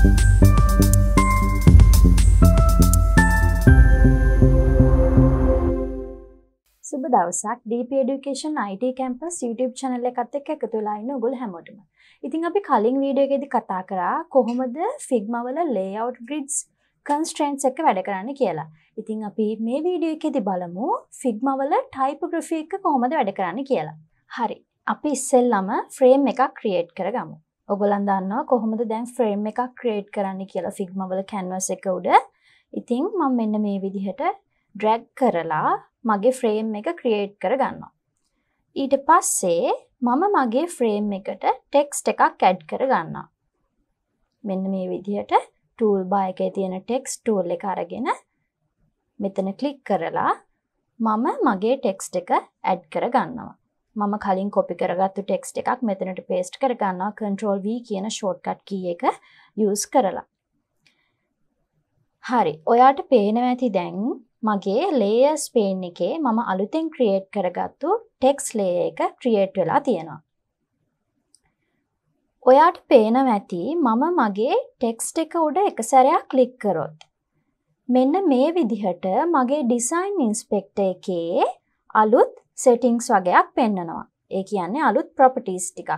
සුබ දවසක් DP Education IT Campus YouTube channel එකත් එක්ක එකතු වෙලා ඉන්න ඔයගොල්ලෝ හැමෝටම. ඉතින් අපි කලින් වීඩියෝ එකේදී කතා කරා කොහොමද Figma වල layout grids constraints එක වැඩ කරන්නේ කියලා. ඉතින් අපි මේ වීඩියෝ එකේදී බලමු Figma වල typography එක කොහොමද වැඩ කරන්නේ කියලා. හරි. අපි ඉස්සෙල්ලම frame එකක් create කරගමු. ඔයගොල්ලන් දන්නවා කොහොමද දැන් frame එකක් create කරන්න කියලා Figma වල canvas එක උඩ. ඉතින් මම මෙන්න මේ විදිහට drag කරලා මගේ ෆ්‍රේම් එක ක්‍රියේට් කරගන්නවා. ඊට පස්සේ මම මගේ ෆ්‍රේම් එකට ටෙක්ස්ට් එකක් ඇඩ් කරගන්නවා. මෙන්න මේ විදිහට ටූල් බා එකේ තියෙන ටෙක්ස්ට් ටූල් එක අරගෙන මෙතන ක්ලික් කරලා මම මගේ ටෙක්ස්ට් එක ඇඩ් කරගන්නවා. මම කලින් කොපි කරගත්තු ටෙක්ස්ට් එකක් මෙතනට පේස්ට් කරගන්නවා Ctrl V කියන ෂෝට්කට් කී එක යූස් කරලා. හරි. ඔයාට පේනවා ඇති දැන් මගේ ලේයර්ස් පේන් එකේ මම අලුතෙන් ක්‍රියේට් කරගත්තු ටෙක්ස් ලේය එක ක්‍රියේට් වෙලා තියෙනවා. ඔයාට පේනවා ඇති මම මගේ ටෙක්ස්ට් එක උඩ එක සැරයක් ක්ලික් කරොත්. මෙන්න මේ විදිහට මගේ ඩිසයින් ඉන්ස්පෙක්ටර් එකේ අලුත් සෙටින්ග්ස් වගේක් පෙන්නනවා. ඒ කියන්නේ අලුත් ප්‍රොපර්ටිස් ටිකක්.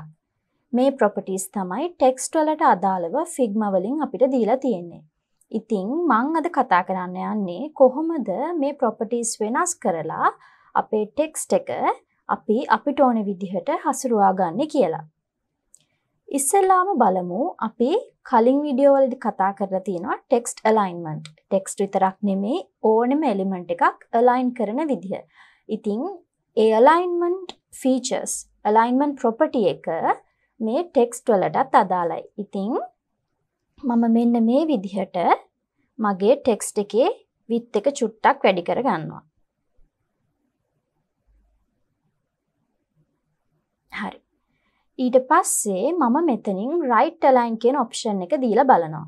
මේ ප්‍රොපර්ටිස් තමයි ටෙක්ස්ට් වලට අදාළව Figma වලින් අපිට දීලා තියෙන්නේ. ඉතින් මං අද කතා කරන්න යන්නේ කොහොමද මේ ප්‍රොපර්ටිස් වෙනස් කරලා අපේ ටෙක්ස්ට් එක අපි අපිට ඕන විදිහට හසුරුවා ගන්න කියලා. ඉස්සෙල්ලාම බලමු අපි කලින් වීඩියෝ වලදී කතා කරලා තියෙනවා ටෙක්ස්ට් alignment. ටෙක්ස්ට් විතරක් නෙමේ ඕනෙම එලිමන්ට් එකක් align කරන විදිහ. ඉතින් ඒ alignment features, alignment property එක මේ ටෙක්ස්ට් වලටත් අදාළයි. ඉතින් මම මෙන්න මේ විදිහට මගේ ටෙක්ස්ට් එකේ විත් එක චුට්ටක් වැඩි කර ගන්නවා. හරි. ඊට පස්සේ මම මෙතනින් right align කියන option එක දීලා බලනවා.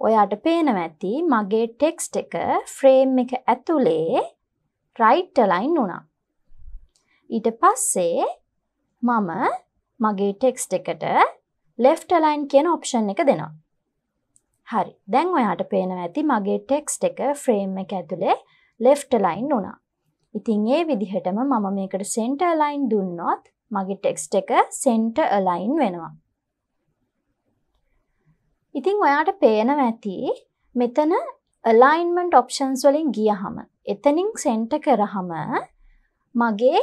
ඔයාට පේනවා ඇති මගේ ටෙක්ස්ට් එක frame එක ඇතුලේ right align වුණා. ඊට පස්සේ මම මගේ ටෙක්ස්ට් එකට left align කියන option එක දෙනවා. හරි. දැන් ඔයාට පේනවා ඇති මගේ ටෙක්ස්ට් එක ෆ්‍රේම් එක ඇතුලේ left align වුණා. ඉතින් ඒ විදිහටම මම මේකට center align දුන්නොත් මගේ ටෙක්ස්ට් එක center align වෙනවා. ඉතින් ඔයාට පේනවා ඇති මෙතන alignment options වලින් ගියහම එතනින් center කරාම මගේ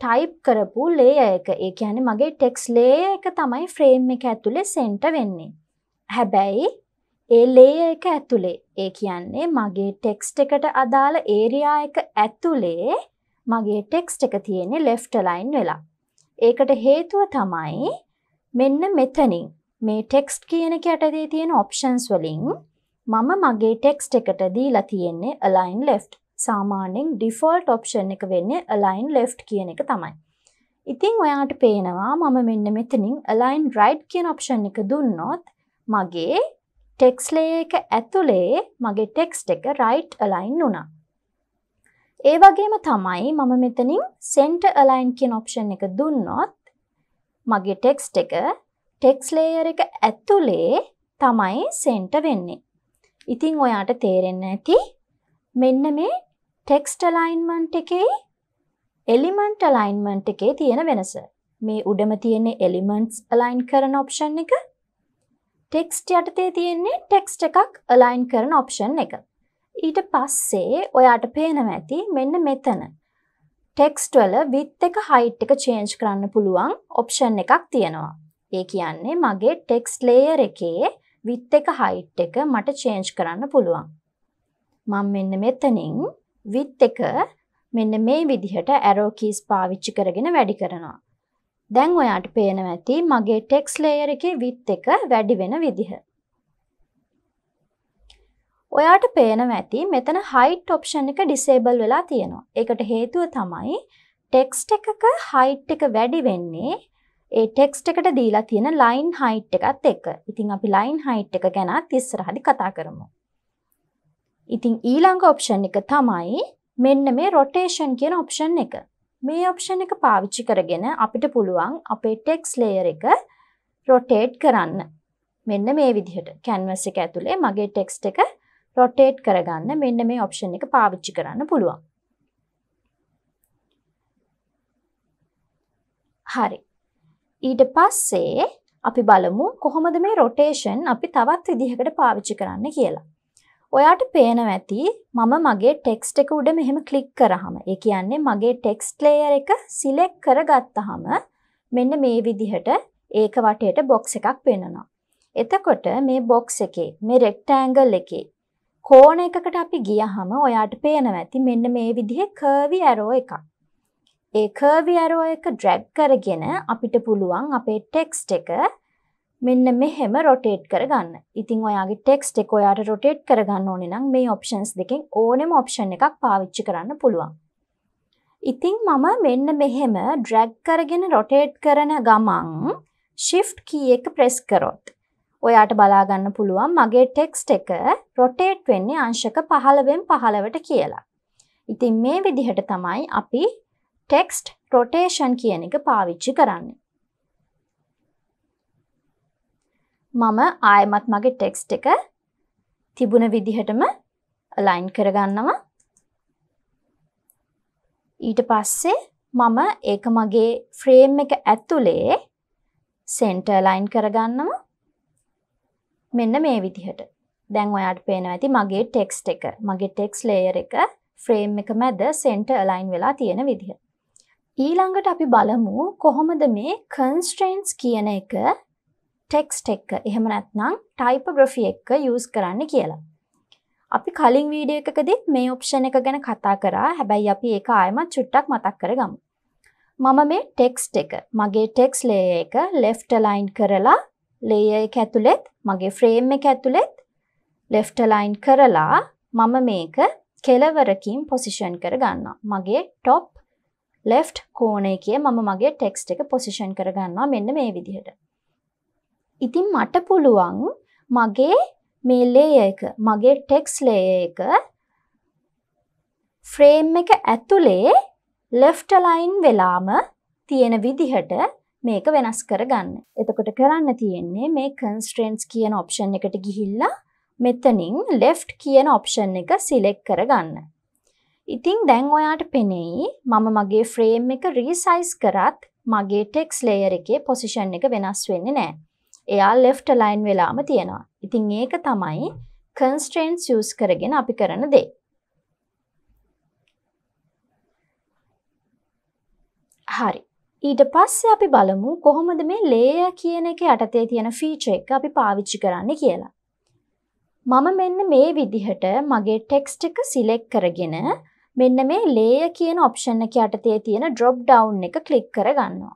ටයිප් කරපු ලේයර් එක ඒ කියන්නේ මගේ ටෙක්ස්ට් ලේයර් එක තමයි ෆ්‍රේම් එක ඇතුලේ සෙන්ටර් වෙන්නේ. හැබැයි ඒ ලේයර් එක ඇතුලේ ඒ කියන්නේ මගේ ටෙක්ස්ට් එකට අදාළ ඒරියා එක ඇතුලේ මගේ ටෙක්ස්ට් එක තියෙන්නේ left align වෙලා. ඒකට හේතුව තමයි මෙන්න මෙතනින් මේ ටෙක්ස්ට් කියන එක යටතේ තියෙන ඔප්ෂන්ස් වලින් මම මගේ ටෙක්ස්ට් එකට දීලා තියෙන්නේ align left. සාමාන්‍යයෙන් ඩිෆෝල්ට් ඔප්ෂන් එක වෙන්නේ align left කියන එක තමයි. ඉතින් ඔයාට පේනවා මම මෙන්න මෙතනින් align right කියන ඔප්ෂන් එක දුන්නොත් මගේ ටෙක්ස්ට් ලේයර් එක ඇතුලේ මගේ ටෙක්ස්ට් එක right align වුණා. ඒ වගේම තමයි මම මෙතනින් center align කියන ඔප්ෂන් එක දුන්නොත් මගේ ටෙක්ස්ට් එක ටෙක්ස්ට් ලේයර් එක ඇතුලේ තමයි center වෙන්නේ. ඉතින් ඔයාට තේරෙන්න ඇති මෙන්න මේ ටෙක්ස්ට් අලයින්මන්ට් එකේ එලිමන්ට් අලයින්මන්ට් එකේ තියෙන වෙනස. මේ උඩම තියෙන එලිමන්ට්ස් අලයින් කරන ඔප්ෂන් එක ටෙක්ස්ට් යටතේ තියෙන්නේ ටෙක්ස්ට් එකක් අලයින් කරන ඔප්ෂන් එක. ඊට පස්සේ ඔයාට පේනවා ඇති මෙන්න මෙතන ටෙක්ස්ට් වල width එක height එක change කරන්න පුළුවන් ඔප්ෂන් එකක් තියෙනවා. ඒ කියන්නේ මගේ ටෙක්ස්ට් layer එකේ width එක height එක මට change කරන්න පුළුවන්. මම මෙන්න මෙතනින් විත් එක මෙන්න මේ විදිහට ඇරෝ කීස් පාවිච්චි කරගෙන වැඩි කරනවා. දැන් ඔයාට පේනවා ඇති මගේ ටෙක්ස් ලේයර් එකේ විත් එක වැඩි වෙන විදිහ. ඔයාට පේනවා ඇති මෙතන height option එක disable වෙලා තියෙනවා. ඒකට හේතුව තමයි ටෙක්ස්ට් එකක height එක වැඩි වෙන්නේ ඒ ටෙක්ස්ට් එකට දීලා තියෙන line height එකත් එක්ක. ඉතින් අපි line height එක ගැනත් ඉස්සරහදී කතා කරමු. ඉතින් ඊළඟ ඔප්ෂන් එක තමයි මෙන්න මේ රොටේෂන් කියන ඔප්ෂන් එක. මේ ඔප්ෂන් එක පාවිච්චි කරගෙන අපිට පුළුවන් අපේ ටෙක්ස් ලේයර් එක රොටේට් කරන්න. මෙන්න මේ විදිහට කැන්වස් එක ඇතුලේ මගේ ටෙක්ස්ට් එක රොටේට් කරගන්න මෙන්න මේ ඔප්ෂන් එක පාවිච්චි කරන්න පුළුවන්. හරි. ඊට පස්සේ අපි බලමු කොහොමද මේ රොටේෂන් අපි තවත් විදිහකට පාවිච්චි කරන්න කියලා. ඔයාට පේනවා ඇති මම මගේ ටෙක්ස්ට් එක උඩ මෙහෙම ක්ලික් කරාම ඒ කියන්නේ මගේ ටෙක්ස්ට් ලේයර් එක සිලෙක්ට් කරගත්තාම මෙන්න මේ විදිහට ඒක වටේට බොක්ස් එකක් පෙන්වනවා. එතකොට මේ බොක්ස් එකේ මේ රෙක්ටැන්ගල් එකේ කෝණ එකකට අපි ගියහම ඔයාට පේනවා ඇති මෙන්න මේ විදිහේ කර්වි ඇරෝ එකක්. ඒ කර්වි ඇරෝ එක ඩ්‍රැග් කරගෙන අපිට පුළුවන් අපේ ටෙක්ස්ට් එක මෙන්න මෙහෙම රොටේට් කරගන්න. ඉතින් ඔයාගේ ටෙක්ස්ට් එක ඔයාට රොටේට් කරගන්න ඕනේ නම් මේ ඔප්ෂන්ස් දෙකෙන් ඕනෙම ඔප්ෂන් එකක් පාවිච්චි කරන්න පුළුවන්. ඉතින් මම මෙන්න මෙහෙම ඩ්‍රැග් කරගෙන රොටේට් කරන ගමන් shift key එක press කරොත් ඔයාට බලා ගන්න පුළුවන් මගේ ටෙක්ස්ට් එක රොටේට් වෙන්නේ අංශක 15න් 15ට කියලා. ඉතින් මේ විදිහට තමයි අපි ටෙක්ස්ට් රොටේෂන් කියන එක පාවිච්චි කරන්නේ. මම ආයමත් මගේ ටෙක්ස්ට් එක තිබුණ විදිහටම ලයින් කරගන්නවා. ඊට පස්සේ මම ඒක මගේ ෆ්‍රේම් එක ඇතුලේ සෙන්ටර් ලයින් කරගන්නවා. මෙන්න මේ විදිහට. දැන් ඔයාට පේනවා ඇති මගේ ටෙක්ස්ට් එක, මගේ ටෙක්ස්ට් ලේයර් එක ෆ්‍රේම් එක මැද සෙන්ටර් අලයින් වෙලා තියෙන විදිහ. ඊළඟට අපි බලමු කොහොමද මේ constraints කියන එක ටෙක්ස්ට් එක එහෙම නැත්නම් ටයිපෝග්‍රෆි එක යූස් කරන්න කියලා. අපි කලින් වීඩියෝ එකකදීත් මේ ඔප්ෂන් එක ගැන කතා කරා. හැබැයි අපි ඒක ආයෙමත් චුට්ටක් මතක් කරගමු. මම මේ ටෙක්ස්ට් එක මගේ ටෙක්ස්ට් ලේයර් එක left align කරලා ලේයර් එක ඇතුළෙත් මගේ ෆ්‍රේම් එක ඇතුළෙත් left align කරලා මම මේක කෙලවරකින් පොසිෂන් කර ගන්නවා. මගේ top left කෝණයකේ මම මගේ ටෙක්ස්ට් එක පොසිෂන් කර ගන්නවා මෙන්න මේ විදිහට. ඉතින් මට පුළුවන් මගේ මේ ලේයර් එක මගේ ටෙක්ස්ට් ලේයර් එක ෆ්‍රේම් එක ඇතුලේ left align වෙලාම තියෙන විදිහට මේක වෙනස් කරගන්න. එතකොට කරන්න තියෙන්නේ මේ constraints කියන option එකට ගිහිල්ලා මෙතනින් left කියන option එක select කරගන්න. ඉතින් දැන් ඔයාට පෙනෙයි මම මගේ frame එක resize කරත් මගේ text layer එකේ position එක වෙනස් වෙන්නේ නැහැ. එයා left align වෙලාම තියෙනවා. ඉතින් ඒක තමයි constraints use කරගෙන අපි කරන දේ. හරි. ඊට පස්සේ අපි බලමු කොහොමද මේ layer කියන එක යටතේ තියෙන feature එක අපි පාවිච්චි කරන්න කියලා. මම මෙන්න මේ විදිහට මගේ text එක select කරගෙන මෙන්න මේ layer කියන option එක යටතේ තියෙන drop down එක click කරගන්නවා.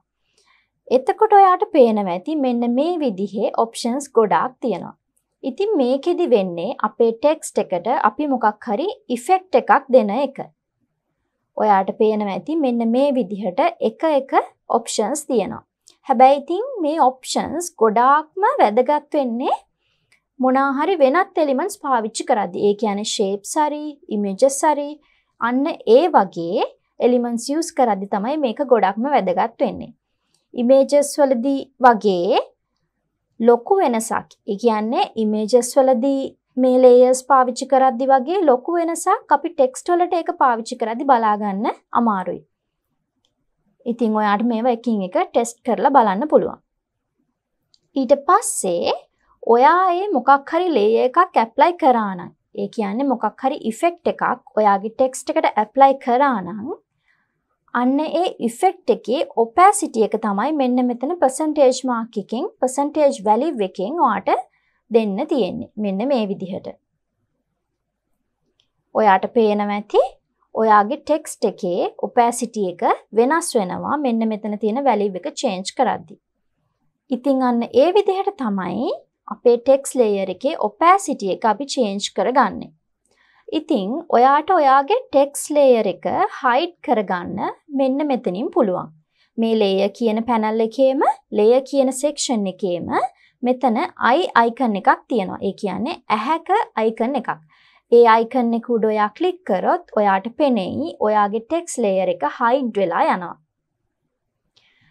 එතකොට ඔයාට පේනවා ඇති මෙන්න මේ විදිහේ ඔප්ෂන්ස් ගොඩාක් තියෙනවා. ඉතින් මේකෙදි වෙන්නේ අපේ ටෙක්ස්ට් එකට අපි මොකක් හරි ඉෆෙක්ට් එකක් දෙන එක. ඔයාට පේනවා ඇති මෙන්න මේ විදිහට එක එක ඔප්ෂන්ස් තියෙනවා. හැබැයි ඉතින් මේ ඔප්ෂන්ස් ගොඩාක්ම වැදගත් වෙන්නේ මොනා හරි වෙනත් එලිමන්ට්ස් පාවිච්චි කරද්දී. ඒ කියන්නේ shapes හරි, images හරි අන්න ඒ වගේ එලිමන්ට්ස් use කරද්දී තමයි මේක ගොඩක්ම වැදගත් වෙන්නේ. ඉමේජස් වලදී වගේ ලොකු වෙනසක්. ඒ කියන්නේ ඉමේජස් වලදී මේ ලේයර්ස් පාවිච්චි කරද්දි වගේ ලොකු වෙනසක් අපි ටෙක්ස්ට් වලට ඒක පාවිච්චි කරද්දි බලා ගන්න අමාරුයි. ඉතින් ඔයාට මේවා එකින් එක ටෙස්ට් කරලා බලන්න පුළුවන්. ඊට පස්සේ ඔයා ඒ මොකක් හරි ලේයර් එකක් ඇප්ලයි කරා නම් ඒ කියන්නේ මොකක් හරි ඉෆෙක්ට් එකක් ඔයාගේ ටෙක්ස්ට් එකට ඇප්ලයි කරා නම් අන්න ඒ ඉෆෙක්ට් එකේ ඔපෑසිටි එක තමයි මෙන්න මෙතන percentage mark එකෙන් percentage value එකෙන් ඔයාට දෙන්න තියෙන්නේ. මෙන්න මේ විදිහට. ඔයාට පේනවා ඇති ඔයාගේ ටෙක්ස්ට් එකේ opacity එක වෙනස් වෙනවා මෙන්න මෙතන තියෙන value එක change කරද්දී. ඉතින් අන්න ඒ විදිහට තමයි අපේ ටෙක්ස්ට් layer එකේ opacity එක අපි change කරගන්නේ. ඉතිං ඔයාට ඔයාගේ ටෙක්ස් ලේයර් එක හයිඩ් කරගන්න මෙන්න මෙතනින් පුළුවන්. මේ ලේය කියන පැනල් එකේම ලේය කියන සෙක්ෂන් එකේම මෙතන අයි අයිකන් එකක් තියෙනවා. ඒ කියන්නේ ඇහැක අයිකන් එකක්. ඒ අයිකන් එක උඩ ඔයා ක්ලික් කරොත් ඔයාට පෙනෙයි ඔයාගේ ටෙක්ස් ලේයර් එක හයිඩ් වෙලා යනවා.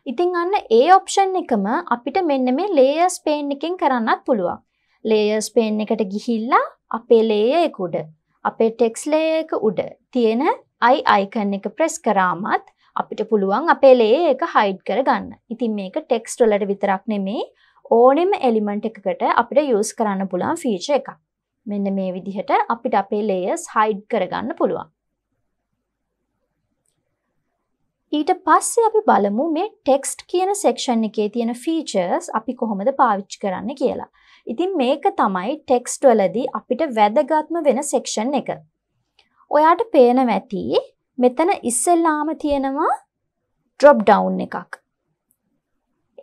ඉතින් අන්න ඒ ඔප්ෂන් එකම අපිට මෙන්න මේ ලේයර්ස් පේන් එකෙන් කරන්නත් පුළුවන්. ලේයර්ස් පේන් එකට ගිහිල්ලා අපේ ලේයර් එක උඩ අපේ ටෙක්ස් ලේයර් එක උඩ තියෙන i icon එක ප්‍රෙස් කරාමත් අපිට පුළුවන් අපේ ලේයර් එක හයිඩ් කරගන්න. ඉතින් මේක ටෙක්ස්ට් වලට විතරක් නෙමෙයි ඕනෙම එලිමන්ට් එකකට අපිට යූස් කරන්න පුළුවන් ෆීචර් එකක්. මෙන්න මේ විදිහට අපිට අපේ ලේයර්ස් හයිඩ් කරගන්න පුළුවන්. ඊට පස්සේ අපි බලමු මේ ටෙක්ස්ට් කියන සෙක්ෂන් එකේ තියෙන ෆීචර්ස් අපි කොහොමද පාවිච්චි කරන්න කියලා. ඉතින් මේක තමයි ටෙක්ස්ට් වලදී අපිට වැදගත්ම වෙන සෙක්ෂන් එක. ඔයාට පේනවා ඇති මෙතන ඉස්සෙල්ලාම තියෙනවා drop down එකක්.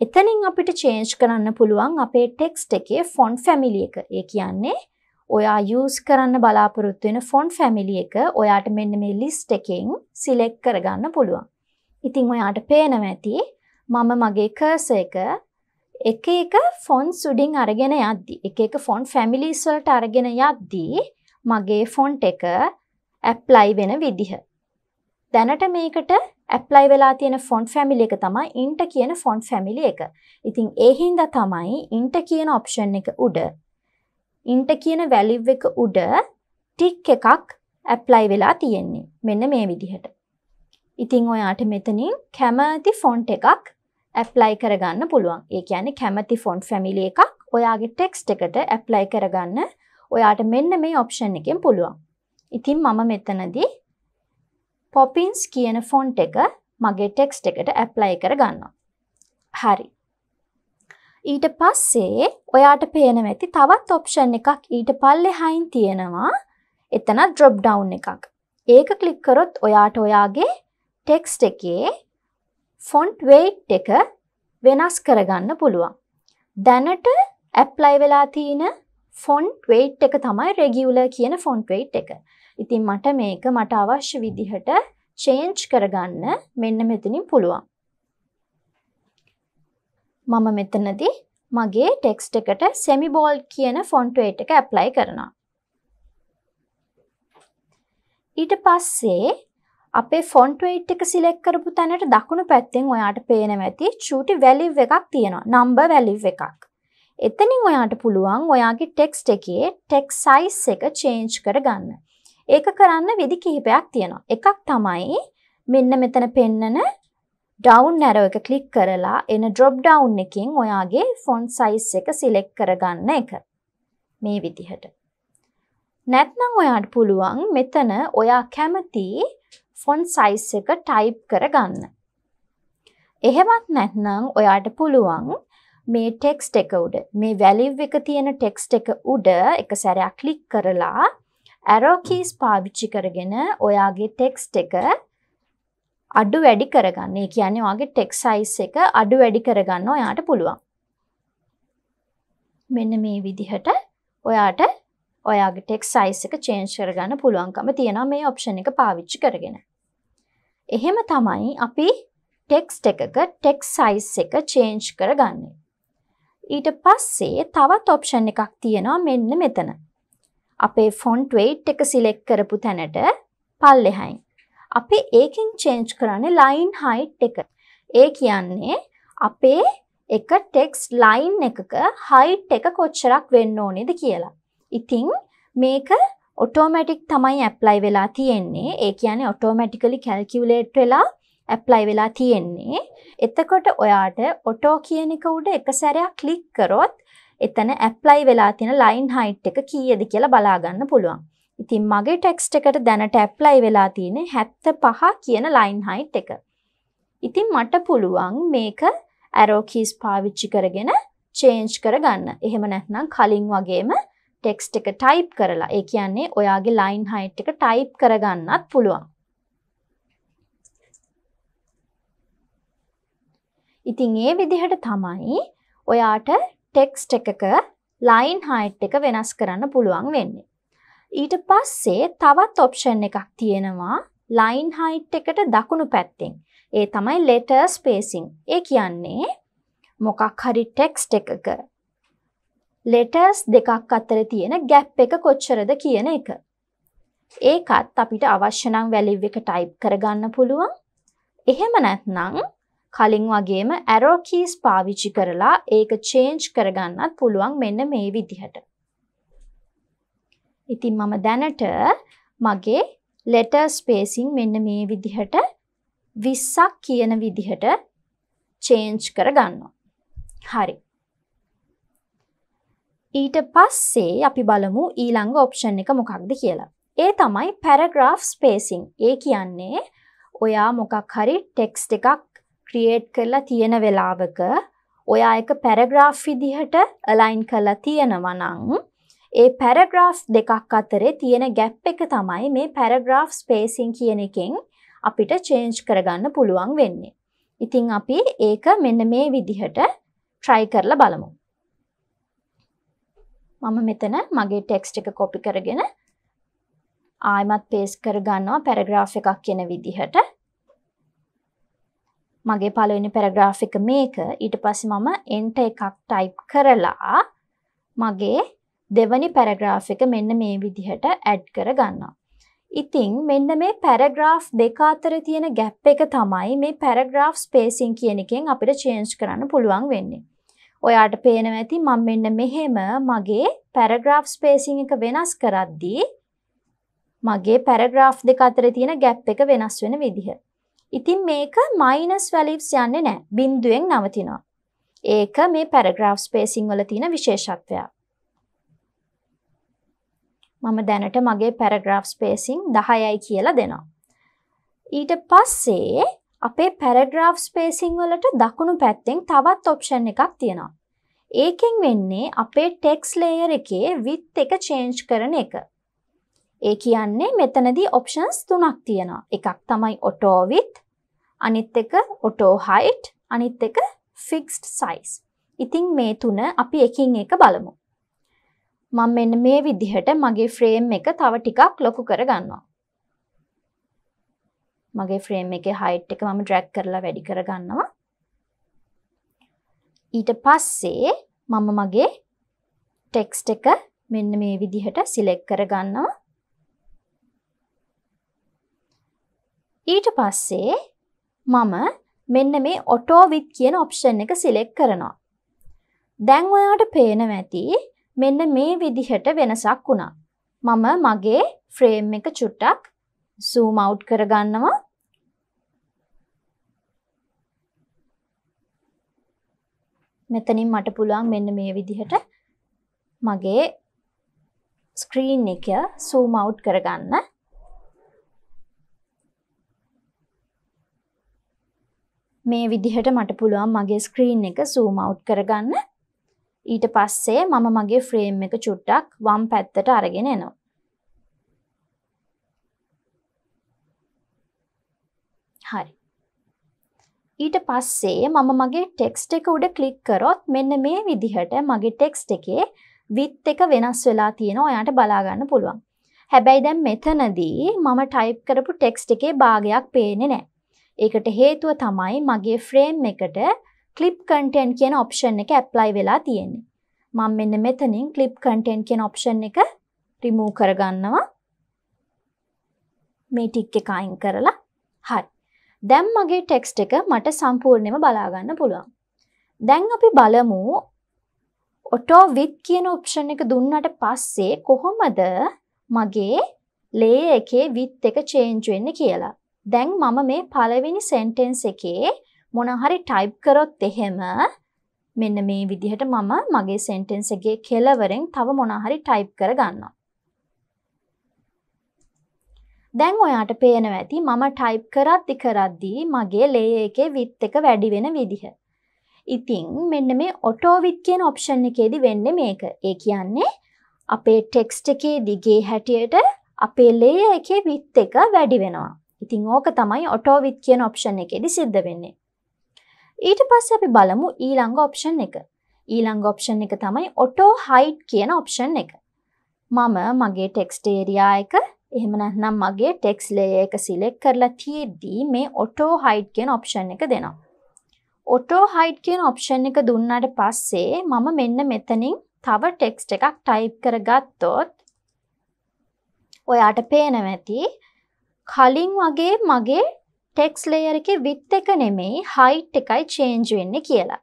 එතනින් අපිට change කරන්න පුළුවන් අපේ ටෙක්ස්ට් එකේ font family එක. ඒ කියන්නේ ඔයා use කරන්න බලාපොරොත්තු වෙන font family එක ඔයාට මෙන්න මේ list එකෙන් select කරගන්න පුළුවන්. ඉතින් ඔයාට පේනවා ඇති මම මගේ කර්ස එක එක එක ෆොන්ට්ස් උඩින් අරගෙන යද්දි එක එක ෆොන්ට් ෆැමිලිස් වලට අරගෙන යද්දී මගේ ෆොන්ට් එක ඇප්ලයි වෙන විදිහ. දැනට මේකට ඇප්ලයි වෙලා තියෙන ෆොන්ට් ෆැමිලි එක තමයි ඉන්ට කියන ෆොන්ට් ෆැමිලි එක. ඉතින් ඒ හින්දා තමයි ඉන්ට කියන ඔප්ෂන් එක උඩ ඉන්ට කියන වැලිව් එක උඩ ටික් එකක් ඇප්ලයි වෙලා තියෙන්නේ. මෙන්න මේ විදිහට. ඉතින් ඔයාට මෙතනින් කැමති ෆොන්ට් එකක් ඇප්ලයි කරගන්න පුළුවන්. ඒ කියන්නේ කැමති ෆොන්ට් ෆැමිලි එකක් ඔයාගේ ටෙක්ස්ට් එකට ඇප්ලයි කරගන්න ඔයාට මෙන්න මේ ඔප්ෂන් එකෙන් පුළුවන්. ඉතින් මම මෙතනදී පොපින්ස් කියන ෆොන්ට් එක මගේ ටෙක්ස්ට් එකට ඇප්ලයි කරගන්නවා. හරි. ඊට පස්සේ ඔයාට පේනවා ඇති තවත් ඔප්ෂන් එකක් ඊට පල්ලෙහායින් තියෙනවා. එතන drop down එකක්. ඒක ක්ලික් කරොත් ඔයාට ඔයාගේ ටෙක්ස්ට් එකේ ෆොන්ට් වෙයිට් එක වෙනස් කරගන්න පුළුවන්. දැනට ඇප්ලයි වෙලා තියෙන ෆොන්ට් වෙයිට් එක තමයි රෙගියුලර් කියන ෆොන්ට් වෙයිට් එක. ඉතින් මට මේක මට අවශ්‍ය විදිහට චේන්ජ් කරගන්න මෙන්න මෙතනින් පුළුවන්. මම මෙතනදී මගේ ටෙක්ස්ට් එකට සෙමි බෝල්ඩ් කියන ෆොන්ට් වෙයිට් එක ඇප්ලයි කරනවා. ඊට පස්සේ අපේ ෆොන්ට් වෙයිට් එක සිලෙක්ට් කරපු තැනට දකුණු පැත්තෙන් ඔයාට පේනවා ඇති චූටි වැලිව් එකක් තියෙනවා. නම්බර් වැලිව් එකක්. එතනින් ඔයාට පුළුවන් ඔයාගේ ටෙක්ස්ට් එකේ ටෙක්ස්ට් සයිස් එක චේන්ජ් කරගන්න. ඒක කරන්න විදි කිහිපයක් තියෙනවා. එකක් තමයි මෙන්න මෙතන පෙන්නන ඩවුන් ඇරෝ එක ක්ලික් කරලා එන ඩ්‍රොප් ඩවුන් එකෙන් ඔයාගේ ෆොන්ට් සයිස් එක සිලෙක්ට් කරගන්න එක. මේ විදිහට. නැත්නම් ඔයාට පුළුවන් මෙතන ඔයා කැමති ෆොන් සයිස් එක ටයිප් කරගන්න. එහෙමත් නැත්නම් ඔයාට පුළුවන් මේ ටෙක්ස්ට් එක උඩ මේ වැලිව් එක තියෙන ටෙක්ස්ට් එක උඩ එක සැරයක් ක්ලික් කරලා ඇරෝ කීස් පාවිච්චි කරගෙන ඔයාගේ ටෙක්ස්ට් එක අඩු වැඩි කරගන්න. ඒ කියන්නේ ඔයාගේ ටෙක්ස්ට් සයිස් එක අඩු වැඩි කරගන්න ඔයාට පුළුවන්. මෙන්න මේ විදිහට ඔයාට ඔයාගේ ටෙක්ස්ට් සයිස් එක චේන්ජ් කරගන්න පුළුවන්කම තියෙනවා මේ ඔප්ෂන් එක පාවිච්චි කරගෙන. එහෙම තමයි අපි ටෙක්ස්ට් එකක ටෙක්ස් සයිස් එක චේන්ජ් කරගන්නේ. ඊට පස්සේ තවත් ඔප්ෂන් එකක් තියෙනවා මෙන්න මෙතන. අපේ ෆොන්ට් වෙයිට් එක සිලෙක්ට් කරපු තැනට පල්ලෙහායින්. අපි ඒකෙන් චේන්ජ් කරන්නේ ලයින් හයිට් එක. ඒ කියන්නේ අපේ එක ටෙක්ස් ලයින් එකක හයිට් එක කොච්චරක් වෙන්න ඕනේද කියලා. ඉතින් මේක ඔටෝමැටික් තමයි ඇප්ලයි වෙලා තියෙන්නේ ඒ කියන්නේ ඔටෝමැටිකලි කැල්කියුලේට් වෙලා ඇප්ලයි වෙලා තියෙන්නේ එතකොට ඔයාට ඔටෝ කියන එක උඩ එක සැරයක් ක්ලික් කරොත් එතන ඇප්ලයි වෙලා තියෙන ලයින් හයිට් එක කීයද කියලා බලා ගන්න පුළුවන්. ඉතින් මගේ ටෙක්ස්ට් එකට දැනට ඇප්ලයි වෙලා තියෙන්නේ 75 කියන ලයින් හයිට් එක. ඉතින් මට පුළුවන් මේක ඇරෝ කීස් පාවිච්චි කරගෙන චේන්ජ් කරගන්න. එහෙම නැත්නම් කලින් වගේම ටෙක්ස්ට් එක ටයිප් කරලා ඒ කියන්නේ ඔයාගේ ලයින් හයිට් එක ටයිප් කරගන්නත් පුළුවන්. ඉතින් ඒ විදිහට තමයි ඔයාට ටෙක්ස්ට් එකක ලයින් හයිට් එක වෙනස් කරන්න පුළුවන් වෙන්නේ. ඊට පස්සේ තවත් ඔප්ෂන් එකක් තියෙනවා ලයින් හයිට් එකට දකුණු පැත්තෙන්. ඒ තමයි letter spacing. ඒ කියන්නේ මොකක් හරි ටෙක්ස්ට් එකක ලෙටර්ස් දෙකක් අතර තියෙන ගැප් එක කොච්චරද කියන එක. ඒකත් අපිට අවශ්‍ය නම් වැලිව් එක ටයිප් කරගන්න පුළුවන්. එහෙම නැත්නම් කලින් වගේම ඇරෝ කීස් පාවිච්චි කරලා ඒක චේන්ජ් කරගන්නත් පුළුවන් මෙන්න මේ විදිහට. ඉතින් මම දැනට මගේ letter spacing මෙන්න මේ විදිහට 20ක් කියන විදිහට චේන්ජ් කරගන්නවා. හරි. ඊට පස්සේ අපි බලමු ඊළඟ ඔප්ෂන් එක මොකක්ද කියලා. ඒ තමයි paragraph spacing. ඒ කියන්නේ ඔයා මොකක් හරි ටෙක්ස්ට් එකක් ක්‍රියේට් කරලා තියෙන වෙලාවක ඔයා එක පැරග්‍රාෆ් විදිහට අලයින් කරලා තියෙනවා නම් ඒ පැරග්‍රාෆ් දෙකක් අතරේ තියෙන ගැප් එක තමයි මේ පැරග්‍රාෆ් ස්පේසිං කියන එකෙන් අපිට චේන්ජ් කරගන්න පුළුවන් වෙන්නේ. ඉතින් අපි ඒක මෙන්න මේ විදිහට try කරලා බලමු. මම මෙතන මගේ ටෙක්ස්ට් එක කොපි කරගෙන ආයමත් පේස් කරගන්නවා පැරග්‍රාෆ් එකක් කියන විදිහට මගේ පළවෙනි පැරග්‍රාෆ් එක මේක ඊට පස්සේ මම එන්ට එකක් ටයිප් කරලා මගේ දෙවනි පැරග්‍රාෆ් එක මෙන්න මේ විදිහට ඇඩ් කර ගන්නවා. ඉතින් මෙන්න මේ පැරග්‍රාෆ් දෙක අතර තියෙන ගැප් එක තමයි මේ පැරග්‍රාෆ් ස්පේසිං කියන එකෙන් අපිට චේන්ජ් කරන්න පුළුවන් වෙන්නේ. ඔයාට පේනවා ඇති මම මෙන්න මෙහෙම මගේ පැරග්‍රාෆ් ස්පේසිං එක වෙනස් කරද්දී මගේ පැරග්‍රාෆ් දෙක අතර තියෙන ගැප් එක වෙනස් වෙන විදිහ. ඉතින් මේක මයිනස් වැලිව්ස් යන්නේ නැහැ. බිඳුවෙන් නවතිනවා. ඒක මේ පැරග්‍රාෆ් ස්පේසිං වල තියෙන විශේෂත්වයක්. මම දැනට මගේ පැරග්‍රාෆ් ස්පේසිං 10යි කියලා දෙනවා. ඊට පස්සේ අපේ පැරග්‍රාෆ් ස්පේසිං වලට දකුණු පැත්තෙන් තවත් ඔප්ෂන් එකක් තියෙනවා. ඒකෙන් වෙන්නේ අපේ ටෙක්ස් ලේයර් එකේ width එක change කරන එක. ඒ කියන්නේ මෙතනදී ඔප්ෂන්ස් තුනක් තියෙනවා. එකක් තමයි auto width, අනිත් එක auto height, අනිත් එක fixed size. ඉතින් මේ තුන අපි එකින් එක බලමු. මම මෙන්න මේ විදිහට මගේ ෆ්‍රේම් එක තව ටිකක් ලොකු කරගන්නවා. මගේ ෆ්‍රේම් එකේ height එක මම drag කරලා වැඩි කරගන්නවා. ඊට පස්සේ මම මගේ ටෙක්ස්ට් එක මෙන්න මේ විදිහට සිලෙක්ට් කරගන්නවා. ඊට පස්සේ මම මෙන්න මේ ඔටෝ විත් කියන ඔප්ෂන් එක සිලෙක්ට් කරනවා. දැන් ඔයාට පේනවා ඇති මෙන්න මේ විදිහට වෙනසක් වුණා. මම මගේ ෆ්‍රේම් එක චුට්ටක් zoom out කරගන්නවා. මෙතනින් මට පුළුවන් මෙන්න මේ විදිහට මගේ ස්ක්‍රීන් එක zoom out කරගන්න. මේ විදිහට මට පුළුවන් මගේ ස්ක්‍රීන් එක zoom out කරගන්න. ඊට පස්සේ මම මගේ ෆ්‍රේම් එක චුට්ටක් වම් පැත්තට අරගෙන එනවා. හරි. ඊට පස්සේ මම මගේ ටෙක්ස්ට් එක උඩ ක්ලික් කරොත් මෙන්න මේ විදිහට මගේ ටෙක්ස්ට් එකේ width එක වෙනස් වෙලා තියෙනවා ඔයාට බලා ගන්න පුළුවන්. හැබැයි දැන් මෙතනදී මම ටයිප් කරපු ටෙක්ස්ට් එකේ භාගයක් පේන්නේ නැහැ. ඒකට හේතුව තමයි මගේ ෆ්‍රේම් එකට clip content කියන option එක apply වෙලා තියෙන්නේ. මම මෙන්න මෙතනින් clip content කියන option එක remove කරගන්නවා. මේ ටික් එක අයින් කරලා හරි. දැන් මගේ ටෙක්ස්ට් එක මට සම්පූර්ණයෙන්ම බලා ගන්න පුළුවන්. දැන් අපි බලමු auto width කියන option එක දුන්නට පස්සේ කොහොමද මගේ layer එකේ width එක change වෙන්නේ කියලා. දැන් මම මේ පළවෙනි සෙන්ටෙන්ස් එකේ මොන හරි ටයිප් කරොත් එහෙම මෙන්න මේ විදිහට මම මගේ සෙන්ටෙන්ස් එකේ කෙලවරෙන් තව මොන හරි ටයිප් කරගන්නවා. දැන් ඔයාට පේනවා ඇති මම ටයිප් කරද්දි කරද්දී මගේ ලේයර් එකේ width එක වැඩි වෙන විදිහ. ඉතින් මෙන්න මේ auto width කියන option එකේදී වෙන්නේ මේක. ඒ කියන්නේ අපේ text එකේ දිගේ හැටියට අපේ ලේයර් එකේ width එක වැඩි වෙනවා. ඉතින් ඕක තමයි auto with කියන option එකේදී සිද්ධ වෙන්නේ. ඊට පස්සේ අපි බලමු ඊළඟ option එක. ඊළඟ option එක තමයි auto height කියන option එක. මම මගේ text area එක එහෙම නැත්නම් මගේ text layer එක select කරලා තියෙද්දී මේ auto height කියන option එක දෙනවා. auto height කියන option එක දුන්නාට පස්සේ මම මෙන්න මෙතනින් තව text එකක් type කරගත්තොත් ඔයාට පේනවා ඇති කලින් වගේ මගේ ටෙක්ස් ලේයර් එකේ width එක නෙමෙයි height එකයි change වෙන්නේ කියලා.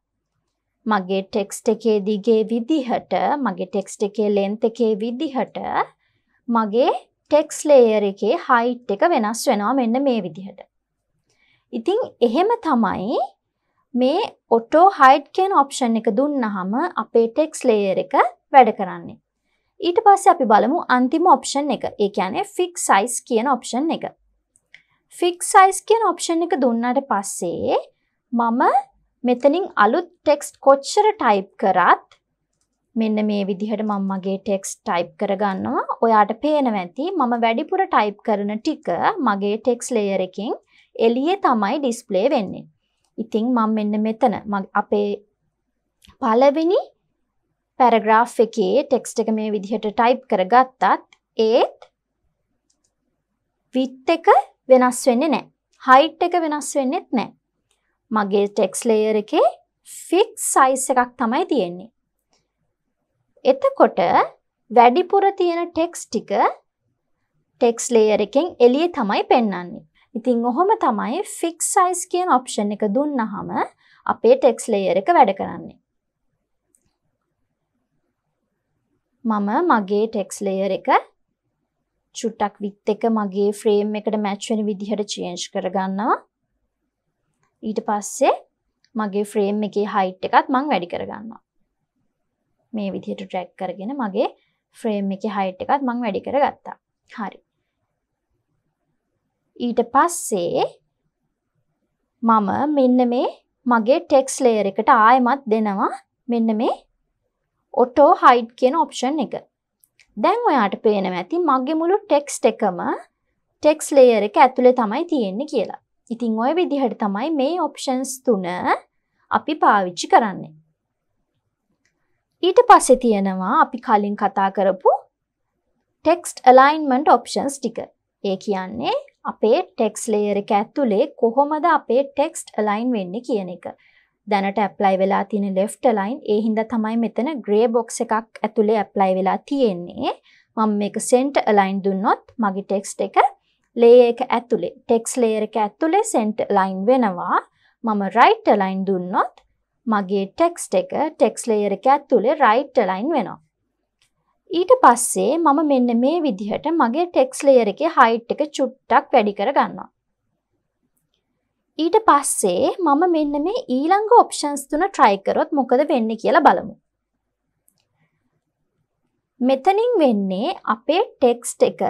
මගේ ටෙක්ස්ට් එකේ දිගේ විදිහට මගේ ටෙක්ස්ට් එකේ length එකේ විදිහට මගේ ටෙක්ස් ලේයර් එකේ height එක වෙනස් වෙනවා මෙන්න මේ විදිහට. ඉතින් එහෙම තමයි මේ auto hide කියන option එක දුන්නාම අපේ ටෙක්ස් ලේයර් එක වැඩ කරන්නේ. ඊට පස්සේ අපි බලමු අන්තිම option එක. ඒ කියන්නේ fix size කියන option එක. fix size කියන option එක දුන්නාට පස්සේ මම මෙතනින් අලුත් ටෙක්ස්ට් කොච්චර ටයිප් කරත් මෙන්න මේ විදිහට මම මගේ ටෙක්ස්ට් ටයිප් කරගන්නවා. ඔයාට පේනවා ඇති මම වැඩිපුර ටයිප් කරන ටික මගේ ටෙක්ස්ට් ලේයර් එකෙන් එළියේ තමයි ඩිස්ප්ලේ වෙන්නේ. ඉතින් මම මෙන්න මෙතන අපේ පළවෙනි පැරග්‍රාෆ් එකේ ටෙක්ස්ට් එක මේ විදිහට ටයිප් කරගත්තත් ඒත් විත් එක වෙනස් වෙන්නේ නැහැ. හයිට් එක වෙනස් වෙන්නෙත් නැහැ. මගේ ටෙක්ස් ලේයර් එකේ ෆික්ස් සයිස් එකක් තමයි තියෙන්නේ. එතකොට වැඩිපුර තියෙන ටෙක්ස් ටික ටෙක්ස් ලේයර් එකෙන් එළියේ තමයි පෙන්වන්නේ. ඉතින් ඔහොම තමයි ෆික්ස් සයිස් කියන ඔප්ෂන් එක දුන්නාම අපේ ටෙක්ස් ලේයර් එක වැඩ කරන්නේ. මම මගේ ටෙක්ස් ලේයර් එක චුට්ටක් විත් එක මගේ ෆ්‍රේම් එකට මැච් වෙන විදිහට චේන්ජ් කරගන්නවා. ඊට පස්සේ මගේ ෆ්‍රේම් එකේ හයිට් එකත් මං වැඩි කරගන්නවා. මේ විදිහට ඩ්‍රැග් කරගෙන මගේ ෆ්‍රේම් එකේ හයිට් එකත් මං වැඩි කරගත්තා. හරි. ඊට පස්සේ මම මෙන්න මේ මගේ ටෙක්ස් ලේයර් එකට ආයෙමත් දෙනවා මෙන්න මේ ඔටෝ හයිඩ් කියන ඔප්ෂන් එක. දැන් ඔයාට පේනවා ඇති මගේ මුළු ටෙක්ස්ට් එකම ටෙක්ස් ලේයර් එක ඇතුලේ තමයි තියෙන්නේ කියලා. ඉතින් ওই විදිහට තමයි මේ ඔප්ෂන්ස් තුන අපි පාවිච්චි කරන්නේ. ඊට පස්සේ තියෙනවා අපි කලින් කතා කරපු text alignment options ටික. ඒ කියන්නේ අපේ text layer එක ඇතුලේ කොහොමද අපේ text align වෙන්නේ කියන එක. දැනට apply වෙලා තියෙන left align ඒ හින්දා තමයි මෙතන gray box එකක් ඇතුලේ apply වෙලා තියෙන්නේ. මම මේක center align දුන්නොත් මගේ text එක ලේයර් එක ඇතුලේ ටෙක්ස් ලේයර් එක ඇතුලේ සෙන්ටර් ලයින් වෙනවා මම රයිට් අලයින් දුන්නොත් මගේ ටෙක්ස්ට් එක ටෙක්ස් ලේයර් එක ඇතුලේ රයිට් අලයින් වෙනවා. ඊට පස්සේ මම මෙන්න මේ විදිහට මගේ ටෙක්ස් ලේයර් එකේ හයිට් එක චුට්ටක් වැඩි කර ගන්නවා. ඊට පස්සේ මම මෙන්න මේ ඊළඟ ඔප්ෂන්ස් තුන try කරොත් මොකද වෙන්නේ කියලා බලමු. මෙතනින් වෙන්නේ අපේ ටෙක්ස්ට් එක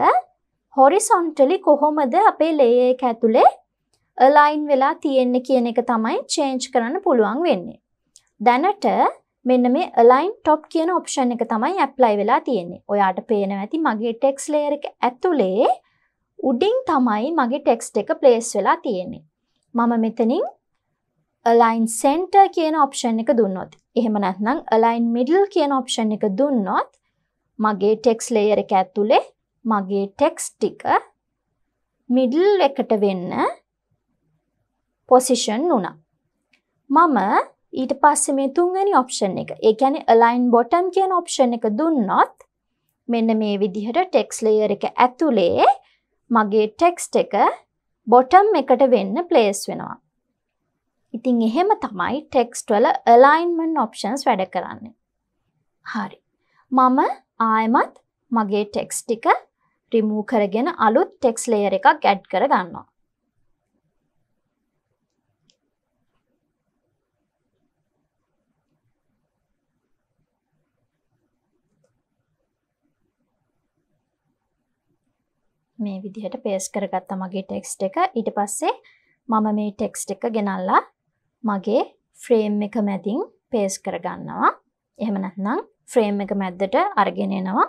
හොරිසොන්ටලි කොහොමද අපේ ලේයර් එක ඇතුලේ අලයින් වෙලා තියෙන්නේ කියන එක තමයි චේන්ජ් කරන්න පුළුවන් වෙන්නේ. දැනට මෙන්න මේ align top කියන ඔප්ෂන් එක තමයි apply වෙලා තියෙන්නේ. ඔයාට පේනවා ඇති මගේ text layer එක ඇතුලේ උඩින් තමයි මගේ text එක place වෙලා තියෙන්නේ. මම මෙතනින් align center කියන ඔප්ෂන් එක දුන්නොත් එහෙම නැත්නම් align middle කියන ඔප්ෂන් එක දුන්නොත් මගේ text layer එක ඇතුලේ මගේ ටෙක්ස් ටික මිඩල් එකට වෙන්න පොසිෂන් වුණා. මම ඊට පස්සේ මේ තුන්වෙනි ඔප්ෂන් එක ඒ කියන්නේ align bottom කියන ඔප්ෂන් එක දුන්නොත් මෙන්න මේ විදිහට ටෙක්ස් ලේයර් එක ඇතුලේ මගේ ටෙක්ස්ට් එක බොටම් එකට වෙන්න ප්ලේස් වෙනවා. ඉතින් එහෙම තමයි ටෙක්ස්ට් වල alignment options වැඩ කරන්නේ. හරි. මම ආයමත් මගේ ටෙක්ස්ට් ටික රිමූ කරගෙන අලුත් ටෙක්ස් ලේයර් එකක් ඇඩ් කර මේ විදිහට පේස් කරගත්ත මගේ ටෙක්ස්ට් එක ඊට පස්සේ මම මේ ටෙක්ස්ට් එක ගෙනල්ලා මගේ ෆ්‍රේම් එක මැදින් පේස් කරගන්නවා. එහෙම නැත්නම් ෆ්‍රේම් එක මැද්දට අරගෙන එනවා.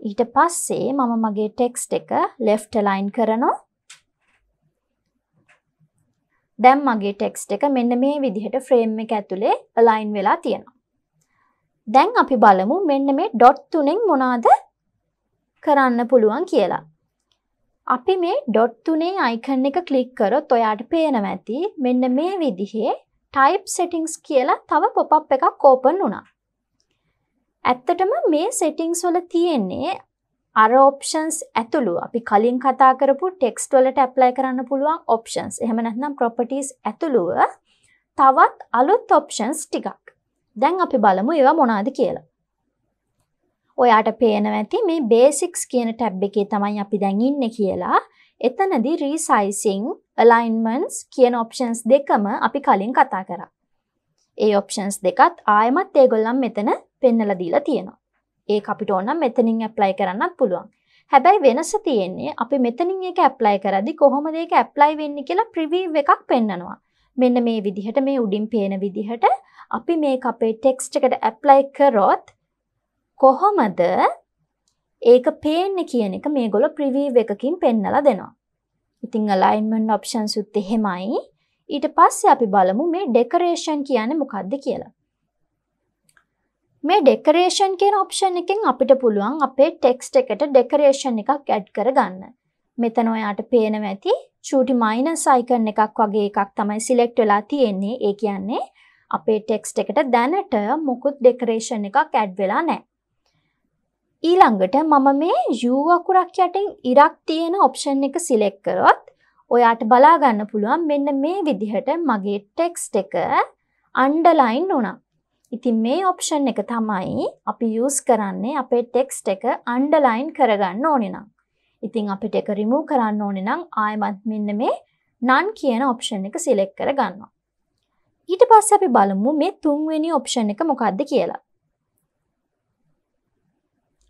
ඊට පස්සේ මම මගේ ටෙක්ස්ට් එක left align කරනවා. දැන් මගේ ටෙක්ස්ට් එක මෙන්න මේ විදිහට ෆ්‍රේම් එක ඇතුලේ align වෙලා තියෙනවා. දැන් අපි බලමු මෙන්න මේ ඩොට් තුනෙන් මොනවද කරන්න පුළුවන් කියලා. අපි මේ ඩොට් තුනේ අයිකන් එක ක්ලික් කරොත් ඔයාට පේනවා ඇති මෙන්න මේ විදිහේ type settings කියලා තව pop up එකක් open වුණා. ඇත්තටම මේ සෙටිංස් වල තියෙන්නේ අර ඔප්ෂන්ස් ඇතුළු අපි කලින් කතා කරපු ටෙක්ස්ට් වලට ඇප්ලයි කරන්න පුළුවන් ඔප්ෂන්ස්. එහෙම නැත්නම් ප්‍රොපර්ටිස් ඇතුළුව තවත් අලුත් ඔප්ෂන්ස් ටිකක්. දැන් අපි බලමු ඒවා මොනවද කියලා. ඔයාට පේනවා ඇති මේ බේසික්ස් කියන ටැබ් එකේ තමයි අපි දැන් ඉන්නේ කියලා. එතනදී රීසයිසිං, alignments කියන ඔප්ෂන්ස් දෙකම අපි කලින් කතා කරා. ඒ ඔප්ෂන්ස් දෙකත් ආයමත් ඒගොල්ලන් මෙතන පෙන්නලා දීලා තියෙනවා. ඒක අපිට ඕන නම් මෙතනින් ඇප්ලයි කරන්නත් පුළුවන්. හැබැයි වෙනස තියෙන්නේ අපි මෙතනින් ඒක ඇප්ලයි කරද්දි කොහොමද ඒක ඇප්ලයි වෙන්නේ කියලා ප්‍රිවිව් එකක් පෙන්නනවා. මෙන්න මේ විදිහට මේ උඩින් පේන විදිහට අපි මේක අපේ ටෙක්ස්ට් එකට ඇප්ලයි කරොත් කොහොමද ඒක පේන්නේ කියන එක මේගොල්ලෝ ප්‍රිවිව් එකකින් පෙන්නලා දෙනවා. ඉතින් alignment options උත් එහෙමයි. ඊට පස්සේ අපි බලමු මේ decoration කියන්නේ මොකක්ද කියලා. මේ decoration කියන option එකෙන් අපිට පුළුවන් අපේ text එකට decoration එකක් add කරගන්න. මෙතන ඔයාට පේනවා ඇති චූටි minus icon එකක් වගේ එකක් තමයි select වෙලා තියෙන්නේ. ඒ කියන්නේ අපේ text එකට දැනට මොකුත් decoration එකක් add වෙලා නැහැ. ඊළඟට මම මේ U අකුරක් යටින් ඉරක් තියෙන ඔප්ෂන් එක සිලෙක්ට් කරොත් ඔයාට බලා ගන්න පුළුවන් මෙන්න මේ විදිහට මගේ ටෙක්ස්ට් එක අන්ඩර්ලයින් වුණා. ඉතින් මේ ඔප්ෂන් එක තමයි අපි යූස් කරන්නේ අපේ ටෙක්ස්ට් එක අන්ඩර්ලයින් කරගන්න ඕනේ නම්. ඉතින් අපිට ඒක රිමූව් කරන්න ඕනේ නම් ආයෙමත් මෙන්න මේ නන් කියන ඔප්ෂන් එක සිලෙක්ට් කරගන්නවා. ඊට පස්සේ අපි බලමු මේ තුන්වෙනි ඔප්ෂන් එක මොකක්ද කියලා.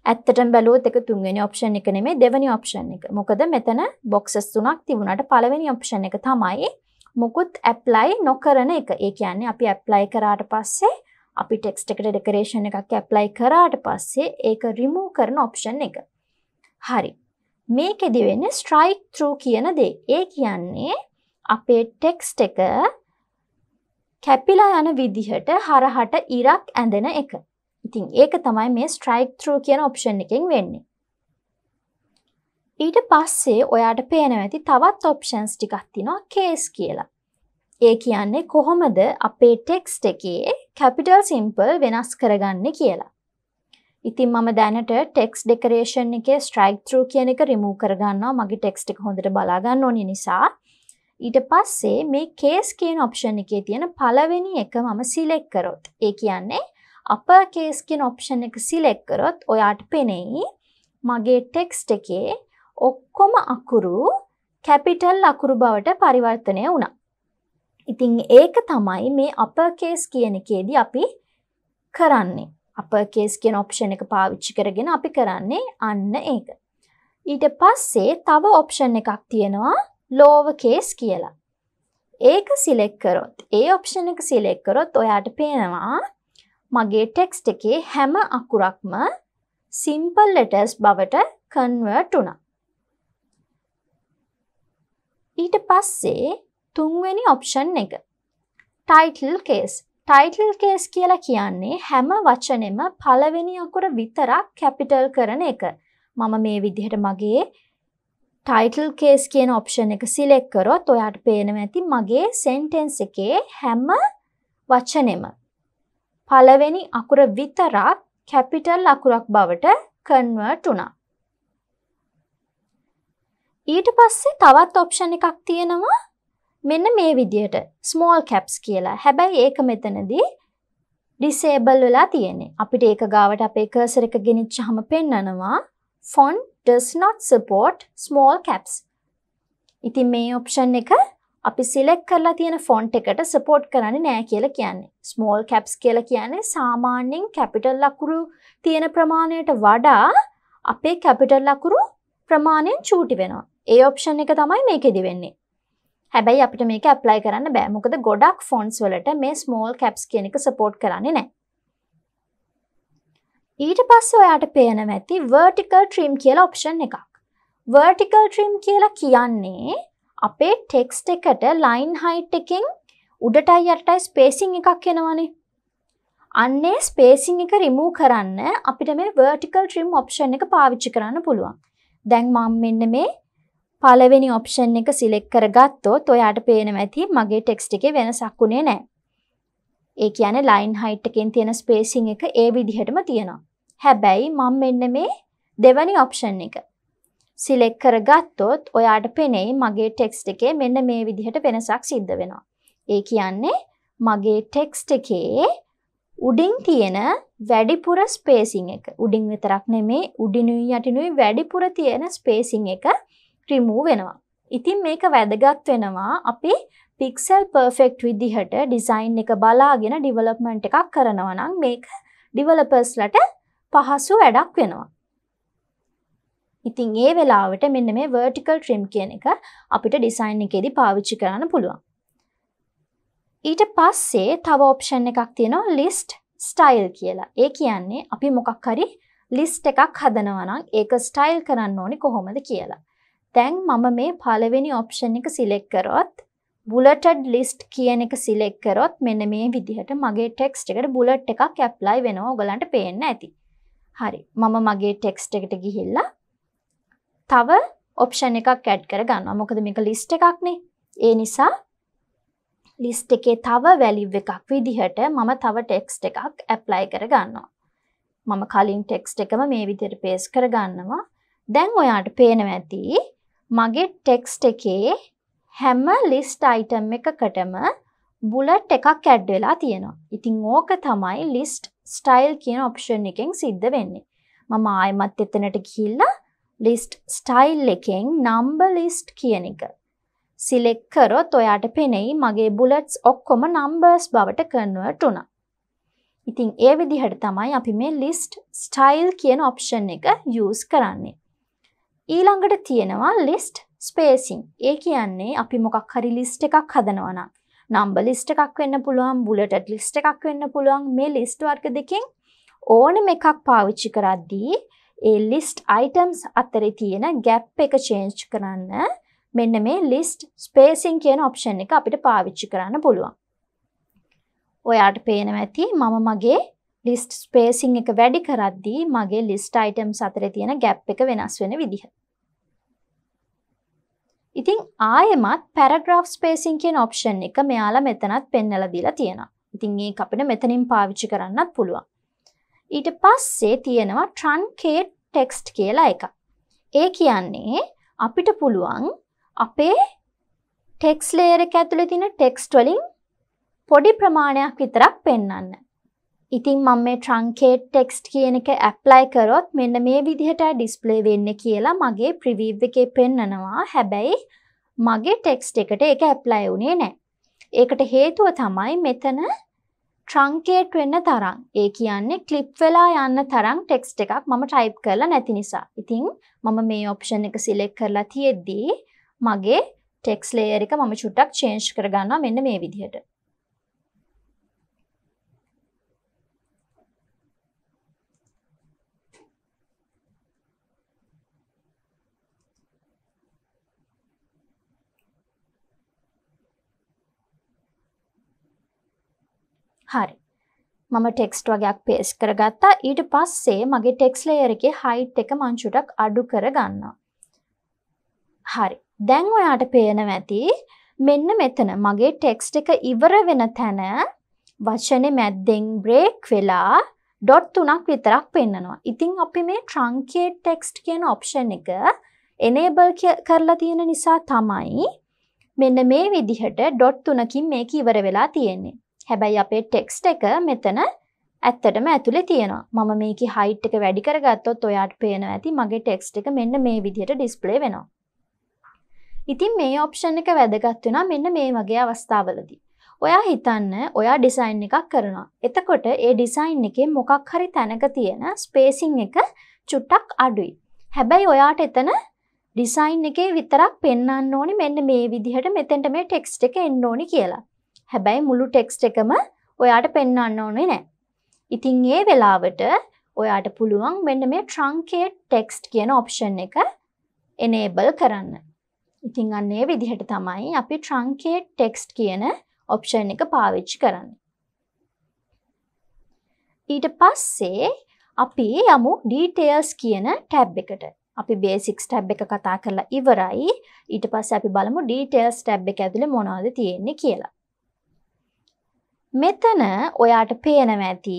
ඇත්තටම බැලුවොත් එක තුන්වෙනි ඔප්ෂන් එක නෙමෙයි දෙවෙනි ඔප්ෂන් එක. මොකද මෙතන බොක්සස් තුනක් තිබුණාට පළවෙනි ඔප්ෂන් එක තමයි මොකුත් ඇප්ලයි නොකරන එක. ඒ කියන්නේ අපි ඇප්ලයි කරාට පස්සේ අපි ටෙක්ස්ට් එකට ඩෙකරේෂන් එකක් ඇප්ලයි කරාට පස්සේ ඒක රිමූව් කරන ඔප්ෂන් එක. හරි. මේකෙදි වෙන්නේ ස්ට්‍රයික් through කියන දේ. ඒ කියන්නේ අපේ ටෙක්ස්ට් එක කැපිලා යන විදිහට හරහට ඉරක් ඇඳෙන එක. ඉතින් ඒක තමයි මේ ස්ට්‍රයික් through කියන ඔප්ෂන් එකෙන් වෙන්නේ. ඊට පස්සේ ඔයාට පේනවා ඇති තවත් ඔප්ෂන්ස් ටිකක් තියෙනවා කේස් කියලා. ඒ කියන්නේ කොහොමද අපේ ටෙක්ස්ට් එකේ කැපිටල් සිම්පල් වෙනස් කරගන්නේ කියලා. ඉතින් මම දැනට ටෙක්ස් ඩෙකරේෂන් එකේ ස්ට්‍රයික් through කියන එක රිමූව් කරගන්නවා මගේ ටෙක්ස්ට් එක හොඳට බලා ගන්න ඕනේ නිසා. ඊට පස්සේ මේ කේස් කියන ඔප්ෂන් එකේ තියෙන පළවෙනි එක මම සිලෙක්ට් කරොත් ඒ කියන්නේ අපර් කේස් කියන ඔප්ෂන් එක සිලෙක්ට් කරොත් ඔයාට පෙනෙයි මගේ ටෙක්ස්ට් එකේ ඔක්කොම අකුරු කැපිටල් අකුරු බවට පරිවර්තනය වුණා. ඉතින් ඒක තමයි මේ අපර් කේස් කියන එකේදී අපි කරන්නේ. අපර් කේස් කියන ඔප්ෂන් එක පාවිච්චි කරගෙන අපි කරන්නේ අන්න ඒක. ඊට පස්සේ තව ඔප්ෂන් එකක් තියෙනවා ලෝව කේස් කියලා. ඒක සිලෙක්ට් කරොත් ඒ ඔප්ෂන් එක සිලෙක්ට් කරොත් ඔයාට පේනවා මගේ ටෙක්ස්ට් එකේ හැම අකුරක්ම සිම්පල් ලෙටර්ස් බවට කන්වර්ට් වුණා. ඊට පස්සේ තුන්වෙනි ඔප්ෂන් එක. Title case. ටයිටල් කේස් කියලා කියන්නේ හැම වචනෙම පළවෙනි අකුර විතරක් කැපිටල් කරන එක. මම මේ විදිහට මගේ ටයිටල් කේස් කියන ඔප්ෂන් එක සිලෙක්ට් කරොත් ඔයාට පේනවා ඇති මගේ සෙන්ටෙන්ස් එකේ හැම වචනෙම පළවෙනි අකුර විතරක් කැපිටල් අකුරක් බවට කන්වර්ට් වුණා. ඊට පස්සේ තවත් ඔප්ෂන් එකක් තියෙනවා මෙන්න මේ විදියට ස්මෝල් කැප්ස් කියලා. හැබැයි ඒක මෙතනදී ඩිසේබල් වෙලා තියෙන්නේ. අපිට ඒක ගාවට අපේ කර්සර් එක ගෙනිච්චාම පෙන්නනවා font does not support small caps. ඉතින් මේ ඔප්ෂන් එක අපි සිලෙක්ට් කරලා තියෙන ෆොන්ට් එකට සපෝට් කරන්නේ නැහැ කියලා කියන්නේ. ස්මෝල් කැප්ස් කියලා කියන්නේ සාමාන්‍යයෙන් කැපිටල් අකුරු තියෙන ප්‍රමාණයට වඩා අපේ කැපිටල් අකුරු ප්‍රමාණයෙන් චූටි වෙනවා. ඒ ඔප්ෂන් එක තමයි මේකෙදි වෙන්නේ. හැබැයි අපිට මේක ඇප්ලයි කරන්න බෑ. මොකද ගොඩක් ෆොන්ට්ස් වලට මේ ස්මෝල් කැප්ස් කියන එක සපෝට් කරන්නේ නැහැ. ඊට පස්සේ ඔයාට පේනවා ඇති vertical trim කියලා ඔප්ෂන් එකක්. vertical trim කියලා කියන්නේ අපේ ටෙක්ස්ට් එකට ලයින් හයිට් එකෙන් උඩටයි යටටයි ස්පේසිං එකක් එනවනේ. අන්නේ ස්පේසිං එක රිමූව් කරන්න අපිට මේ vertical trim option එක පාවිච්චි කරන්න පුළුවන්. දැන් මම මෙන්න මේ පළවෙනි option එක සිලෙක්ට් කරගත්තොත් ඔයාට පේනවා ඇති මගේ ටෙක්ස්ට් එකේ වෙනසක් උනේ නැහැ. ඒ කියන්නේ line height එකෙන් තියෙන spacing එක ඒ විදිහටම තියෙනවා. හැබැයි මම මෙන්න මේ දෙවැනි ඔප්ෂන් එක සිලෙක්ට් කරගත්තොත් ඔයාට පෙනෙයි මගේ ටෙක්ස්ට් එකේ මෙන්න මේ විදිහට වෙනසක් සිද්ධ වෙනවා. ඒ කියන්නේ මගේ ටෙක්ස්ට් එකේ උඩින් තියෙන වැඩිපුර ස්පේසිං එක උඩින් විතරක් නෙමේ උඩිනුයි යටිනුයි වැඩිපුර තියෙන ස්පේසිං එක රිමූව් වෙනවා. ඉතින් මේක වැදගත් වෙනවා අපි පික්සල් පර්ෆෙක්ට් විදිහට ඩිසයින් එක බලාගෙන ඩිවලොප්මන්ට් එකක් කරනවා නම් මේක ඩිවලොපර්ස්ලට පහසු වැඩක් වෙනවා. ඉතින් ඒ වෙලාවට මෙන්න මේ vertical trim කියන එක අපිට ඩිසයින් එකේදී පාවිච්චි කරන්න පුළුවන්. ඊට පස්සේ තව ඔප්ෂන් එකක් තියෙනවා list style කියලා. ඒ කියන්නේ අපි මොකක් හරි ලිස්ට් එකක් හදනවා නම් ඒක ස්ටයිල් කරන්න ඕනි කොහොමද කියලා. දැන් මම මේ පළවෙනි ඔප්ෂන් එක සිලෙක්ට් කරොත් බුලටඩ් ලිස්ට් කියන එක සිලෙක්ට් කරොත් මෙන්න මේ විදිහට මගේ ටෙක්ස්ට් එකට බුලට් එකක් ඇප්ලයි වෙනවා ඔයගලන්ට පේන්න ඇති. හරි. මම මගේ ටෙක්ස්ට් එකට ගිහිල්ලා තව ඔප්ෂන් එකක් ඇඩ් කර ගන්නවා. මොකද මේක ලිස්ට් එකක්නේ. ඒ නිසා ලිස්ට් එකේ තව වැලිව් එකක් විදිහට මම තව ටෙක්ස්ට් එකක් ඇප්ලයි කර ගන්නවා. මම කලින් ටෙක්ස්ට් එකම මේ විදිහට පේස් කර ගන්නවා. දැන් ඔයාට පේනවා ඇති මගේ ටෙක්ස්ට් එකේ හැම ලිස්ට් අයිටම් එකකටම බුලට් එකක් ඇඩ් වෙලා තියෙනවා. ඉතින් ඕක තමයි ලිස්ට් ස්ටයිල් කියන ඔප්ෂන් එකෙන් සිද්ධ වෙන්නේ. මම ආයෙමත් එතනට ගිහිල්ලා ලිස්ට් ස්ටයිල් එකෙන් නම්බර් ලිස්ට් කියන එක සිලෙක්ට් කරොත් ඔයාට පෙනෙයි මගේ බුලට්ස් ඔක්කොම නම්බර්ස් බවට කන්වර්ට් වුණා. ඉතින් ඒ විදිහට තමයි අපි මේ ලිස්ට් ස්ටයිල් කියන ඔප්ෂන් එක යූස් කරන්නේ. ඊළඟට තියෙනවා ලිස්ට් ස්පේසිං. ඒ කියන්නේ අපි මොකක් හරි ලිස්ට් එකක් හදනවා නම් නම්බර් ලිස්ට් එකක් වෙන්න පුළුවන්, බුලටඩ් ලිස්ට් එකක් වෙන්න පුළුවන්. මේ ලිස්ට් වර්ග දෙකෙන් ඕනම එකක් පාවිච්චි කරද්දී ඒ ලිස්ට් අයිටම්ස් අතරේ තියෙන ගැප් එක චේන්ජ් කරන්න මෙන්න මේ ලිස්ට් ස්පේසිං කියන ඔප්ෂන් එක අපිට පාවිච්චි කරන්න පුළුවන්. ඔයාට පේනවා ඇති මම මගේ ලිස්ට් ස්පේසිං එක වැඩි කරද්දී මගේ ලිස්ට් අයිටම්ස් අතරේ තියෙන ගැප් එක වෙනස් වෙන විදිහ. ඉතින් ආයෙමත් පැරග්‍රාෆ් ස්පේසිං කියන ඔප්ෂන් එක මෙයාලා මෙතනත් පෙන්නලා දීලා තියෙනවා. ඉතින් ඒක අපිට මෙතනින් පාවිච්චි කරන්නත් පුළුවන්. ඊට පස්සේ තියෙනවා truncate text කියලා එකක්. ඒ කියන්නේ අපිට පුළුවන් අපේ ටෙක්ස් ලේයර් එක ඇතුලේ තියෙන ටෙක්ස්ට් වලින් පොඩි ප්‍රමාණයක් විතරක් පෙන්වන්න. ඉතින් මම මේ truncate text කියන එක ඇප්ලයි කරොත් මෙන්න මේ විදිහට ඩිස්ප්ලේ වෙන්නේ කියලා මගේ ප්‍රිවිව් එකේ පෙන්නනවා. හැබැයි මගේ ටෙක්ස්ට් එකට ඒක ඇප්ලයි වුණේ නැහැ. ඒකට හේතුව තමයි මෙතන ට්‍රංකේට් වෙන්න තරම්. ඒ කියන්නේ ක්ලිප් වෙලා යන්න තරම් ටෙක්ස්ට් එකක් මම ටයිප් කරලා නැති නිසා. ඉතින් මම මේ ඔප්ෂන් එක සිලෙක්ට් කරලා තියෙද්දී මගේ ටෙක්ස් ලේයර් එක මම චුට්ටක් චේන්ජ් කරගන්නවා මෙන්න මේ විදිහට. හරි. මම ටෙක්ස්ට් වගේක් පේස්ට් කරගත්තා. ඊට පස්සේ මගේ ටෙක්ස්ට් ලේයර් එකේ height එක මං චුට්ටක් අඩු කරගන්නවා. හරි. දැන් ඔයාට පේනවා ඇති මෙන්න මෙතන මගේ ටෙක්ස්ට් එක ඉවර වෙන තැන වචනේ මැද්දෙන් බ්‍රේක් වෙලා ඩොට් තුනක් විතරක් පෙන්නනවා. ඉතින් අපි මේ truncate text කියන option එක enable කරලා තියෙන නිසා තමයි මෙන්න මේ විදිහට ඩොට් තුනකින් මේක ඉවර වෙලා තියෙන්නේ. හැබැයි අපේ ටෙක්ස්ට් එක මෙතන ඇත්තටම ඇතුලේ තියෙනවා. මම මේකේ height එක වැඩි කරගත්තොත් ඔයාට පේනවා ඇති මගේ ටෙක්ස්ට් එක මෙන්න මේ විදිහට ඩිස්ප්ලේ වෙනවා. ඉතින් මේ ඔප්ෂන් එක වැදගත් වෙනවා මෙන්න මේ වගේ අවස්ථාවලදී. ඔයා හිතන්න ඔයා ඩිසයින් එකක් කරනවා. එතකොට ඒ ඩිසයින් එකේ මොකක් හරි තැනක තියෙන ස්පේසිං එක චුට්ටක් අඩුයි. හැබැයි ඔයාට එතන ඩිසයින් එකේ විතරක් පෙන්වන්න ඕනි මෙන්න මේ විදිහට මෙතෙන්ට මේ ටෙක්ස්ට් එක එන්න ඕනි කියලා. හැබැයි මුළු ටෙක්ස්ට් එකම ඔයාට පෙන්වන්න ඕනේ නැහැ. ඉතින් ඒ වෙලාවට ඔයාට පුළුවන් මෙන්න මේ truncate text කියන option එක enable කරන්න. ඉතින් අන්න ඒ විදිහට තමයි අපි truncate text කියන option එක පාවිච්චි කරන්නේ. ඊට පස්සේ අපි යමු details කියන tab එකට. අපි basics tab එක කතා කරලා ඉවරයි. ඊට පස්සේ අපි බලමු details tab එක ඇතුලේ මොනවද තියෙන්නේ කියලා. මෙතන ඔයාට පේනවා ඇති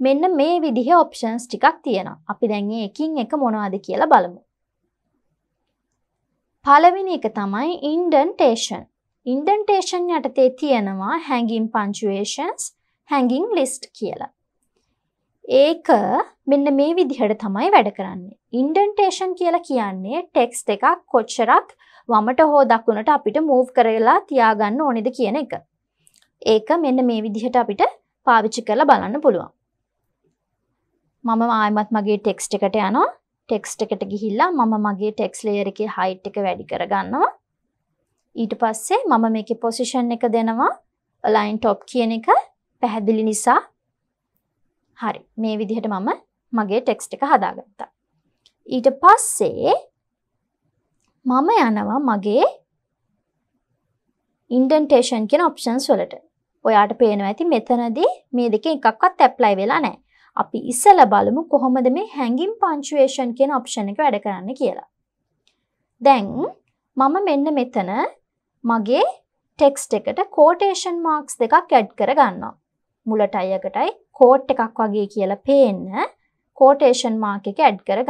මෙන්න මේ විදිහේ ඔප්ෂන්ස් ටිකක් තියෙනවා. අපි දැන් එකින් එක මොනවද කියලා බලමු. පළවෙනි එක තමයි ඉන්ඩන්ටේෂන්. ඉන්ඩන්ටේෂන් යටතේ තියෙනවා hanging punctuations, hanging list කියලා. ඒක මෙන්න මේ විදිහට තමයි වැඩ කරන්නේ. ඉන්ඩන්ටේෂන් කියලා කියන්නේ ටෙක්ස්ට් එකක් කොච්චරක් වමට හෝ දකුණට අපිට මූව් කරලා තියාගන්න ඕනේද කියන එක. ඒක මෙන්න මේ විදිහට අපිට පාවිච්චි කරලා බලන්න පුළුවන්. මම ආයමත් මගේ ටෙක්ස්ට් එකට යනවා. ටෙක්ස්ට් එකට ගිහිල්ලා මම මගේ ටෙක්ස්ට් ලේයර් එකේ හයිට් එක වැඩි කරගන්නවා. ඊට පස්සේ මම මේකේ පොසිෂන් එක දෙනවා align top කියන එක පැහැදිලි නිසා හරි මේ විදිහට මම මගේ ටෙක්ස්ට් එක හදාගත්තා. ඊට පස්සේ මම යනවා මගේ ඉන්ඩන්ටේෂන් කියන ඔප්ෂන්ස් වලට. ඔයාට පේනවා ඇති මෙතනදී මේ දෙකේ එකක්වත් ඇප්ලයි වෙලා නැහැ. අපි ඉස්සෙල්ලා බලමු කොහොමද මේ hanging punctuation කියන ඔප්ෂන් එක වැඩ කරන්නේ කියලා. දැන් මම මෙන්න මෙතන මගේ ටෙක්ස්ට් එකට quotation marks දෙකක් ඇඩ් කර ගන්නවා. මුලටයි යකටයි කෝට් එකක් වගේ කියලා පේන්න quotation mark එක ඇඩ් කර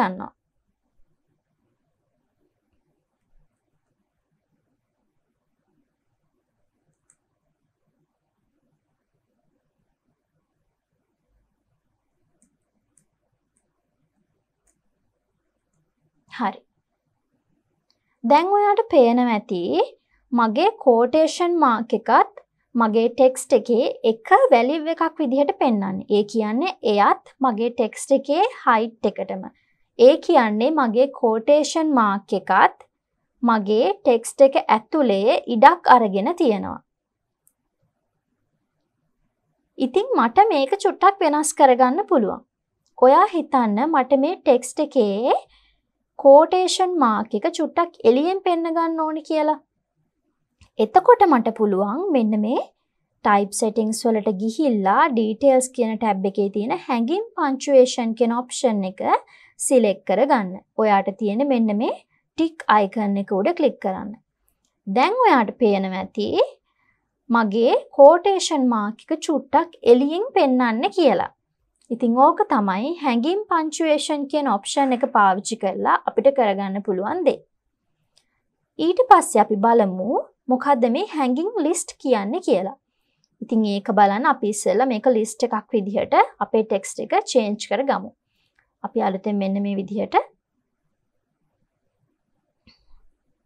හරි. දැන් ඔයාට පේනවා ඇති මගේ කෝටේෂන් මාක් එකත් මගේ ටෙක්ස්ට් එකේ එක වැලිව් එකක් විදිහට පෙන්වන්නේ. ඒ කියන්නේ එයත් මගේ ටෙක්ස්ට් එකේ හයිට් එකටම. ඒ කියන්නේ මගේ කෝටේෂන් මාක් එකත් මගේ ටෙක්ස්ට් එක ඇතුලේ ඉඩක් අරගෙන තියෙනවා. ඉතින් මට මේක චුට්ටක් වෙනස් කරගන්න පුළුවන්. ඔයා හිතන්න මට මේ ටෙක්ස්ට් එකේ කෝටේෂන් මාක් එක චුට්ටක් එළියෙන් පෙන්න ගන්න ඕනි කියලා. එතකොට මට පුළුවන් මෙන්න මේ type settings වලට ගිහිල්ලා details කියන ටැබ් එකේ තියෙන hanging punctuation කියන option එක select කරගන්න. ඔයාට තියෙන මෙන්න මේ tick icon එක උඩ click කරන්න. දැන් ඔයාට පේනවා ඇති මගේ quotation mark එක චුට්ටක් එළියෙන් පෙන්වන්න කියලා. ඉතින් ඕක තමයි hanging punctuation කියන option එක පාවිච්චි කරලා අපිට කරගන්න පුළුවන් දේ. ඊට පස්සේ අපි බලමු මොකද්ද මේ hanging list කියන්නේ කියලා. ඉතින් ඒක බලන්න අපි ඉස්සෙල්ලා මේක list එකක් විදිහට අපේ text එක change කරගමු. අපි අලුතෙන් මෙන්න මේ විදිහට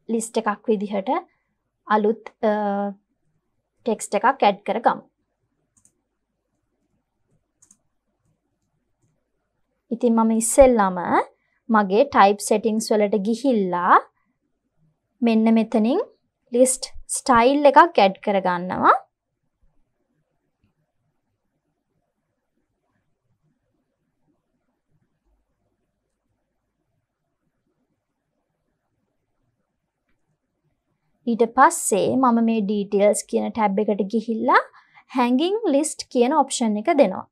list එකක් විදිහට අලුත් text එකක් add කරගමු. ඉතින් මම ඉස්සෙල්ලම මගේ type settings වලට ගිහිල්ලා මෙන්න මෙතනින් list style එකක් add කරගන්නවා. ඊට පස්සේ මම මේ details කියන ටැබ් එකට ගිහිල්ලා hanging list කියන option එක දෙනවා.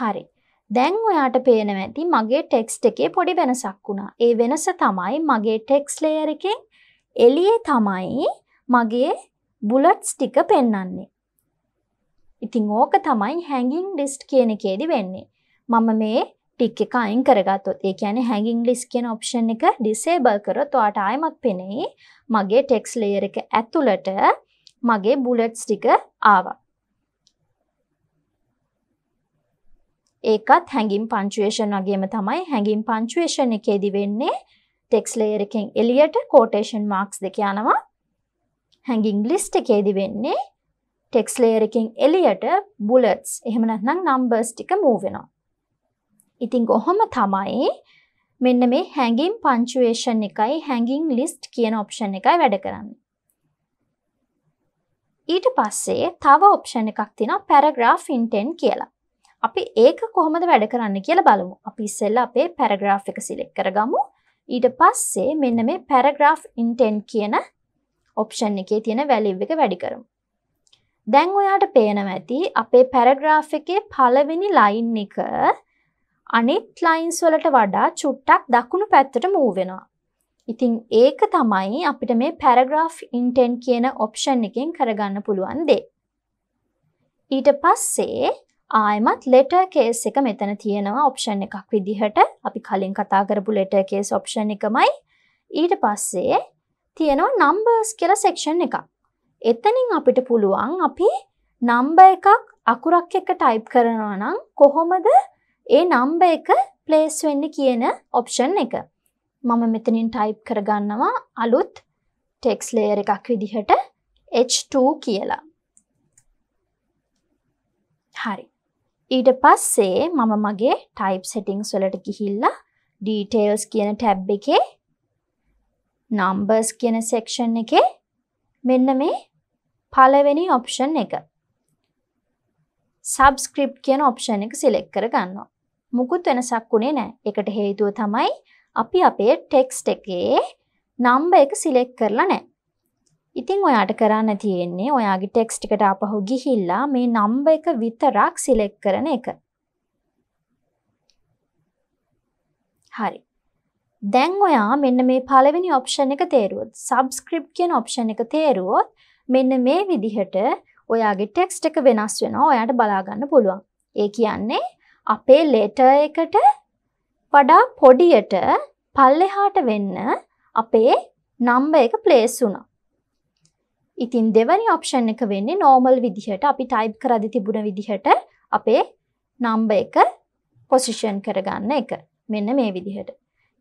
හරි. දැන් ඔයාට පේනවා ඇති මගේ ටෙක්ස්ට් එකේ පොඩි වෙනසක් වුණා. ඒ වෙනස තමයි මගේ ටෙක්ස්ට් ලේයර් එකෙන් එළියේ තමයි මගේ බුලට්ස් ටික පෙන්වන්නේ. ඉතින් ඕක තමයි hanging list කියන එකේදී වෙන්නේ. මම මේ ටික් එක අයින් කරගත්තොත් ඒ කියන්නේ hanging list කියන option එක disable කරොත් ඔයාට ආයෙමත් පෙනෙයි මගේ text layer එක ඇතුළට මගේ bullets ටික ආවා. ඒකත් hanging punctuation වගේම තමයි hanging punctuation එකේදී වෙන්නේ text layer එකෙන් එළියට quotation marks දෙක යනවා. hanging list එකේදී වෙන්නේ text layer එකෙන් එළියට bullets එහෙම නැත්නම් numbers ටික move වෙනවා. ඉතින් කොහොම තමයි මෙන්න මේ hanging punctuation එකයි hanging list කියන option එකයි වැඩ කරන්නේ. ඊට පස්සේ තව option එකක් තියෙනවා paragraph intent කියලා. අපි ඒක කොහොමද වැඩ කරන්න කියලා බලමු. අපි ඉස්සෙල්ලා අපේ paragraph එක select කරගමු. ඊට පස්සේ මෙන්න මේ paragraph intent කියන option එකේ තියෙන value එක වැඩි කරමු. දැන් ඔයාට පේනවා ඇති අපේ paragraph එකේ පළවෙනි line එක අනිත් lines වලට වඩා චුට්ටක් දකුණු පැත්තට move වෙනවා. ඉතින් ඒක තමයි අපිට මේ paragraph intent කියන option එකෙන් කරගන්න පුළුවන් දේ. ඊට පස්සේ ආයමත් ලෙටර් කේස් එක මෙතන තියෙනවා ඔප්ෂන් එකක් විදිහට අපි කලින් කතා කරපු ලෙටර් කේස් ඔප්ෂන් එකමයි ඊට පස්සේ තියෙනවා නම්බර්ස් කියලා සෙක්ෂන් එකක්. එතනින් අපිට පුළුවන් අපි නම්බර් එකක් අකුරක් එක්ක ටයිප් කරනවා නම් කොහොමද ඒ නම්බර් එක ප්ලේස් වෙන්නේ කියන ඔප්ෂන් එක. මම මෙතනින් ටයිප් කරගන්නවා අලුත් ටෙක්ස් ලේයර් එකක් විදිහට H2 කියලා. හරි. ඊට පස්සේ මම මගේ ටයිප් සෙටිංස් වලට ගිහිල්ලා ඩීටේල්ස් කියන ටැබ් එකේ නම්බර්ස් කියන සෙක්ෂන් එකේ මෙන්න මේ පළවෙනි ඔප්ෂන් එක. සබ්ස්ක්‍රිප්ට් කියන ඔප්ෂන් එක සිලෙක්ට් කරගන්නවා. මුකුත් වෙනසක් වුණේ නැහැ. ඒකට හේතුව තමයි අපි අපේ ටෙක්ස්ට් එකේ නම්බර් එක සිලෙක්ට් කරලා නැහැ. ඉතින් ඔයාට කරන්න තියෙන්නේ ඔයාගේ ටෙක්ස්ට් එකට ආපහු ගිහිල්ලා මේ නම්බර් එක විතරක් සිලෙක්ට් කරන එක. හරි. දැන් ඔයා මෙන්න මේ පළවෙනි ඔප්ෂන් එක තේරුවොත් සබ්ස්ක්‍රිප්ට් කියන ඔප්ෂන් එක තේරුවොත් මෙන්න මේ විදිහට ඔයාගේ ටෙක්ස්ට් එක වෙනස් වෙනවා ඔයාට බලා ගන්න පුළුවන්. ඒ කියන්නේ අපේ ලෙටර් එකට වඩා පොඩියට පල්ලෙහාට වෙන්න අපේ නම්බර් එක ප්ලේස් වුණා. ඉතින් දෙවැනි ඔප්ෂන් එක වෙන්නේ නෝමල් විදිහට අපි ටයිප් කරද්දි තිබුණ විදිහට අපේ නම්බර් එක පොසිෂන් කරගන්න එක. මෙන්න මේ විදිහට.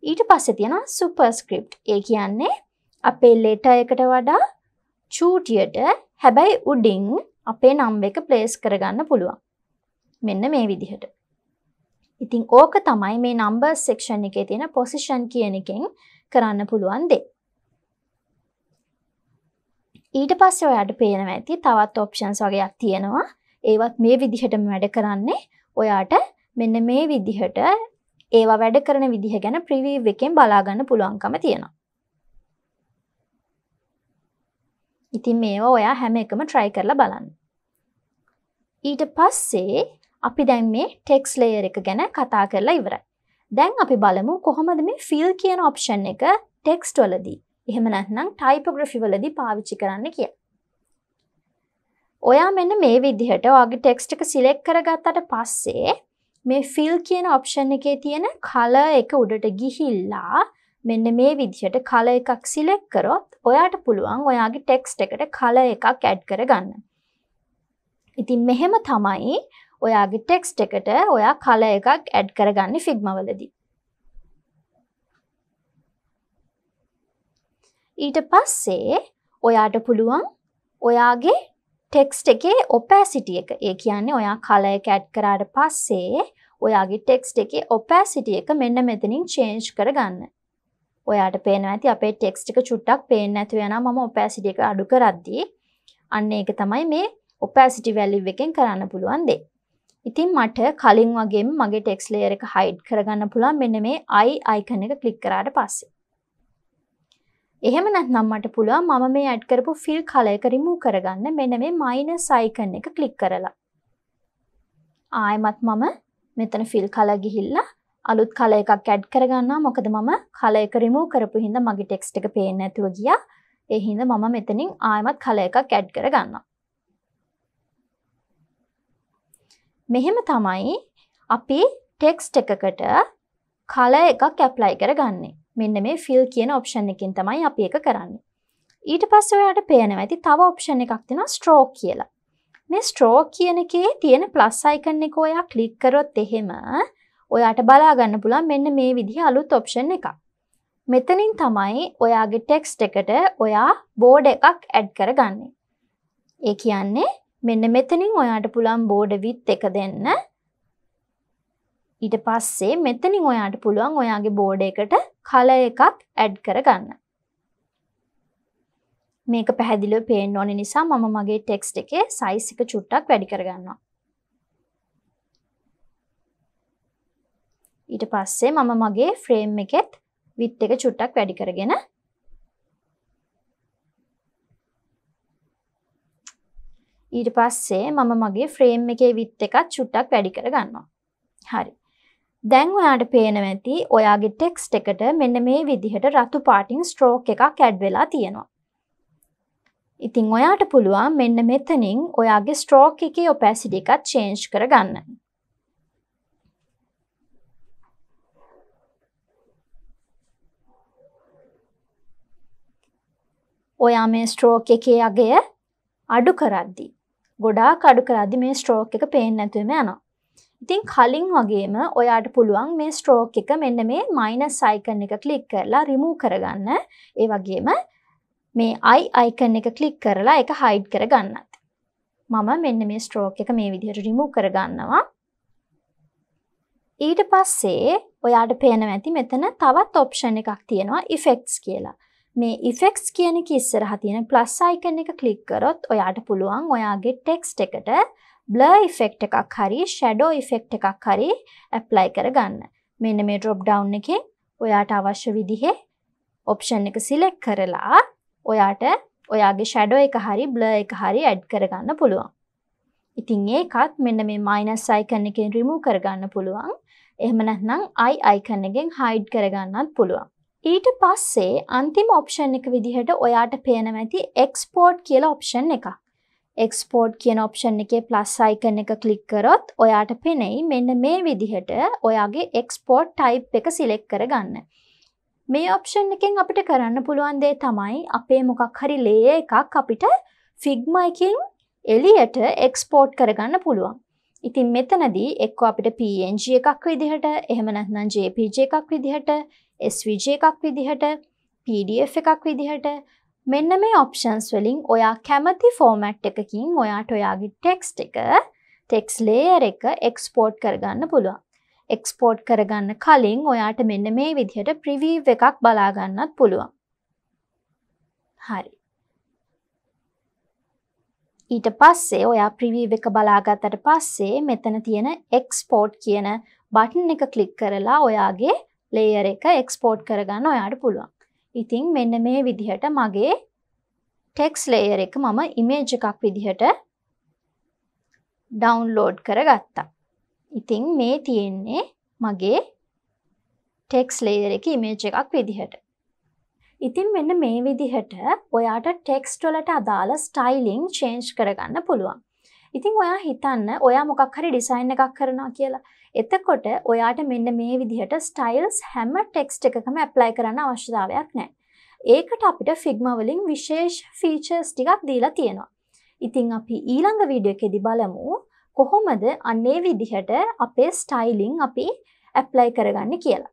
ඊට පස්සේ තියෙනවා සුපර්ස්ක්‍රිප්ට්. ඒ කියන්නේ අපේ ලෙටර් එකට වඩා චූටියට හැබැයි උඩින් අපේ නම්බර් එක ප්ලේස් කරගන්න පුළුවන්. මෙන්න මේ විදිහට. ඉතින් ඕක තමයි මේ නම්බර්ස් සෙක්ෂන් එකේ තියෙන පොසිෂන් කියන එකෙන් කරන්න පුළුවන් දේ. ඊට පස්සේ ඔයාට පේනවා ඇති තවත් ඔප්ෂන්ස් වගේක් තියෙනවා. ඒවත් මේ විදිහටම වැඩ කරන්නේ ඔයාට මෙන්න මේ විදිහට ඒවා වැඩ කරන විදිහ ගැන ප්‍රිවීව් එකෙන් බලා ගන්න පුළුවන්කම තියෙනවා. ඉතින් මේවා ඔයා හැම එකම try කරලා බලන්න. ඊට පස්සේ අපි දැන් මේ ටෙක්ස් ලේයර් එක ගැන කතා කරලා ඉවරයි. දැන් අපි බලමු කොහොමද මේ ෆිල් කියන ඔප්ෂන් එක ටෙක්ස්ට් වලදී එහෙම නැත්නම් ටයිපෝග්‍රැෆි වලදී පාවිච්චි කරන්න කියලා. ඔයා මෙන්න මේ විදිහට ඔයාගේ ටෙක්ස්ට් එක සිලෙක්ට් කරගත්තට පස්සේ මේ ෆිල් කියන ඔප්ෂන් එකේ තියෙන කලර් එක උඩට ගිහිල්ලා මෙන්න මේ විදිහට කලර් එකක් සිලෙක්ට් කරොත් ඔයාට පුළුවන් ඔයාගේ ටෙක්ස්ට් එකට කලර් එකක් ඇඩ් කරගන්න. ඉතින් මෙහෙම තමයි ඔයාගේ ටෙක්ස්ට් එකට ඔයා කල එකක් ඇඩ් කරගන්න ෆිග්ම ඊට පස්සේ ඔයාට පුළුවන් ඔයාගේ ටෙක්ස්ට් එකේ ඔපෑසිටිය එක ඒ කියන්නේ ඔයා කල එක ඇඩ් කරාට පස්සේ ඔයාගේ ටෙක්ස්ට් එකේ ඔපෑසිටිය එක මෙන්න මෙතනින් චේන්ජ් කරගන්න. ඔයාට පේනවා ඇති අපේ ටෙක්ස්ට් එක චුට්ටක් පේන්නේ නැතුව යනවා මම ඔපෑසිටි එක අඩු කරද්දී අන්න ඒක තමයි මේ ඔපෑසිටි වැලියු එකෙන් කරන්න පුළුවන් දේ. ඉතින් මට කලින් වගේම මගේ ටෙක්ස් ලේයර් එක හයිඩ් කරගන්න පුළුවන් මෙන්න මේ i icon එක ක්ලික් කරාට පස්සේ. එහෙම නැත්නම් මට පුළුවන් මම මේ ඇඩ් කරපු fill color එක remove කරගන්න මෙන්න මේ minus icon එක ක්ලික් කරලා. ආයෙමත් මම මෙතන fill color ගිහිල්ලා අලුත් color එකක් ඇඩ් කරගන්නවා මොකද මම color එක remove කරපු හින්දා මගේ text එක පේන්නේ නැතුව ගියා. ඒ හින්දා මම මෙතනින් ආයෙමත් color එකක් ඇඩ් කරගන්නවා. මෙහෙම තමයි අපි ටෙක්ස්ට් එකකට කලර් එකක් ඇප්ලයි කරගන්නේ. මෙන්න මේ ෆිල් කියන ඔප්ෂන් එකකින් තමයි අපි ඒක කරන්නේ. ඊට පස්සේ ඔයාලට පේනවා ඇති තව ඔප්ෂන් එකක් තියෙනවා ස්ට්‍රෝක් කියලා. මේ ස්ට්‍රෝක් කියන එකේ තියෙන ප්ලස් අයිකන් එක ඔයා ක්ලික් කරොත් එහෙම ඔයාට බලා ගන්න පුළුවන් මෙන්න මේ විදිහ අලුත් ඔප්ෂන් එකක්. මෙතනින් තමයි ඔයාගේ ටෙක්ස්ට් එකට ඔයා බෝඩ් එකක් ඇඩ් කරගන්නේ. ඒ කියන්නේ මෙන්න මෙතනින් ඔයාට පුළුවන් බෝඩ විත් එක දෙන්න. ඊට පස්සේ මෙතනින් ඔයාට පුළුවන් ඔයාගේ බෝඩ එකට කලර් එකක් ඇඩ් කරගන්න. මේක පැහැදිලිව පේන්න ඕන නිසා මම මගේ ටෙක්ස්ට් එකේ සයිස් එක චුට්ටක් වැඩි කරගන්නවා. ඊට පස්සේ මම මගේ ෆ්‍රේම් එකෙත් විත් එක චුට්ටක් වැඩි කරගෙන ඊට පස්සේ මම මගේ ෆ්‍රේම් එකේ විත් එකත් චුට්ටක් වැඩි කරගන්නවා. හරි. දැන් ඔයාට පේනවා ඇති ඔයාගේ ටෙක්ස්ට් එකට මෙන්න මේ විදිහට රතු පාටින් ස්ට්‍රෝක් එකක් ඇඩ් වෙලා තියෙනවා. ඉතින් ඔයාට පුළුවන් මෙන්න මෙතනින් ඔයාගේ ස්ට්‍රෝක් එකේ ඔපැසිටි එකත් චේන්ජ් කරගන්න. ඔයා මේ ස්ට්‍රෝක් එකේ අගය අඩු කරද්දි ගොඩාක් අඩු කරද්දි මේ ස්ට්‍රෝක් එක පේන්නේ නැතුවම යනවා. ඉතින් කලින් වගේම ඔයාට පුළුවන් මේ ස්ට්‍රෝක් එක මෙන්න මේ මයිනස් අයිකන් එක ක්ලික් කරලා රිමූව් කරගන්න. ඒ වගේම මේ i අයිකන් එක ක්ලික් කරලා ඒක හයිඩ් කරගන්නත්. මම මෙන්න මේ ස්ට්‍රෝක් එක මේ විදිහට රිමූව් කරගන්නවා. ඊට පස්සේ ඔයාට පේනවා ඇති මෙතන තවත් ඔප්ෂන් එකක් තියෙනවා ඉෆෙක්ට්ස් කියලා. මේ ඉෆෙක්ට්ස් කියන එක ඉස්සරහා තියෙන ප්ලස් අයිකන් එක ක්ලික් කරොත් ඔයාට පුළුවන් ඔයාගේ ටෙක්ස්ට් එකට බ්ලර් ඉෆෙක්ට් එකක් හරි ෂැඩෝ ඉෆෙක්ට් එකක් හරි ඇප්ලයි කරගන්න. මෙන්න මේ ඩ්‍රොප් ඩවුන් එකේ ඔයාට අවශ්‍ය විදිහේ ඔප්ෂන් එක සිලෙක්ට් කරලා ඔයාට ඔයාගේ ෂැඩෝ එක හරි බ්ලර් එක හරි ඇඩ් කරගන්න පුළුවන්. ඉතින් ඒකත් මෙන්න මේ මයිනස් අයිකන් එකෙන් රිමූව් කරගන්න පුළුවන්. එහෙම නැත්නම් i අයිකන් එකෙන් හයිඩ් කරගන්නත් පුළුවන්. ඊට පස්සේ අන්තිම ඔප්ෂන් එක විදිහට ඔයාට පේනවා ඇති එක්ස්පෝර්ට් කියලා ඔප්ෂන් එකක්. එක්ස්පෝර්ට් කියන ඔප්ෂන් එකේ ප්ලස් අයිකන් එක ක්ලික් කරොත් ඔයාට පෙනෙයි මෙන්න මේ විදිහට ඔයාගේ එක්ස්පෝර්ට් ටයිප් එක සිලෙක්ට් කරගන්න. මේ ඔප්ෂන් එකෙන් අපිට කරන්න පුළුවන් දේ තමයි අපේ මොකක් හරි ලේයර් එකක් අපිට ෆිග්මා එකෙන් එළියට එක්ස්පෝර්ට් කරගන්න පුළුවන්. ඉතින් මෙතනදී එක්ක අපිට PNG එකක් විදිහට එහෙම නැත්නම් JPG එකක් විදිහට SVG එකක් විදිහට PDF එකක් විදිහට මෙන්න මේ ඔප්ෂන්ස් වලින් ඔයා කැමති ෆෝමැට් එකකින් ඔයාට ඔයාගේ ටෙක්ස්ට් එක ටෙක්ස් ලේයර් එක එක්ස්පෝර්ට් කරගන්න පුළුවන්. එක්ස්පෝර්ට් කරගන්න කලින් ඔයාට මෙන්න මේ විදිහට ප්‍රිවීව් එකක් බලා ගන්නත් පුළුවන්. හරි. ඊට පස්සේ ඔයා ප්‍රිවීව් එක බලාගත්තට පස්සේ මෙතන තියෙන එක්ස්පෝර්ට් කියන බටන් එක ක්ලික් කරලා ඔයාගේ ලේයර් එක එක්ස්පෝර්ට් කරගන්න ඔයාට පුළුවන්. ඉතින් මෙන්න මේ විදිහට මගේ ටෙක්ස් ලේයර් එක මම ඉමේජ් එකක් විදිහට ඩවුන්ලෝඩ් කරගත්තා. ඉතින් මේ තියෙන්නේ මගේ ටෙක්ස් ලේයර් එක ඉමේජ් එකක් විදිහට. ඉතින් මෙන්න මේ විදිහට ඔයාට ටෙක්ස්ට් වලට අදාළ ස්ටයිලිං චේන්ජ් කරගන්න පුළුවන්. ඉතින් ඔයා හිතන්න ඔයා මොකක් හරි ඩිසයින් එකක් කරනවා කියලා. එතකොට ඔයාට මෙන්න මේ විදිහට ස්ටයිල්ස් හැම ටෙක්ස්ට් එකකම ඇප්ලයි කරන්න අවශ්‍යතාවයක් නැහැ. ඒකට අපිට ෆිග්මා වලින් විශේෂ ෆීචර්ස් ටිකක් දීලා තියෙනවා. ඉතින් අපි ඊළඟ වීඩියෝ එකේදී බලමු කොහොමද අන්නේ විදිහට අපේ ස්ටයිලිං අපි ඇප්ලයි කරගන්නේ කියලා.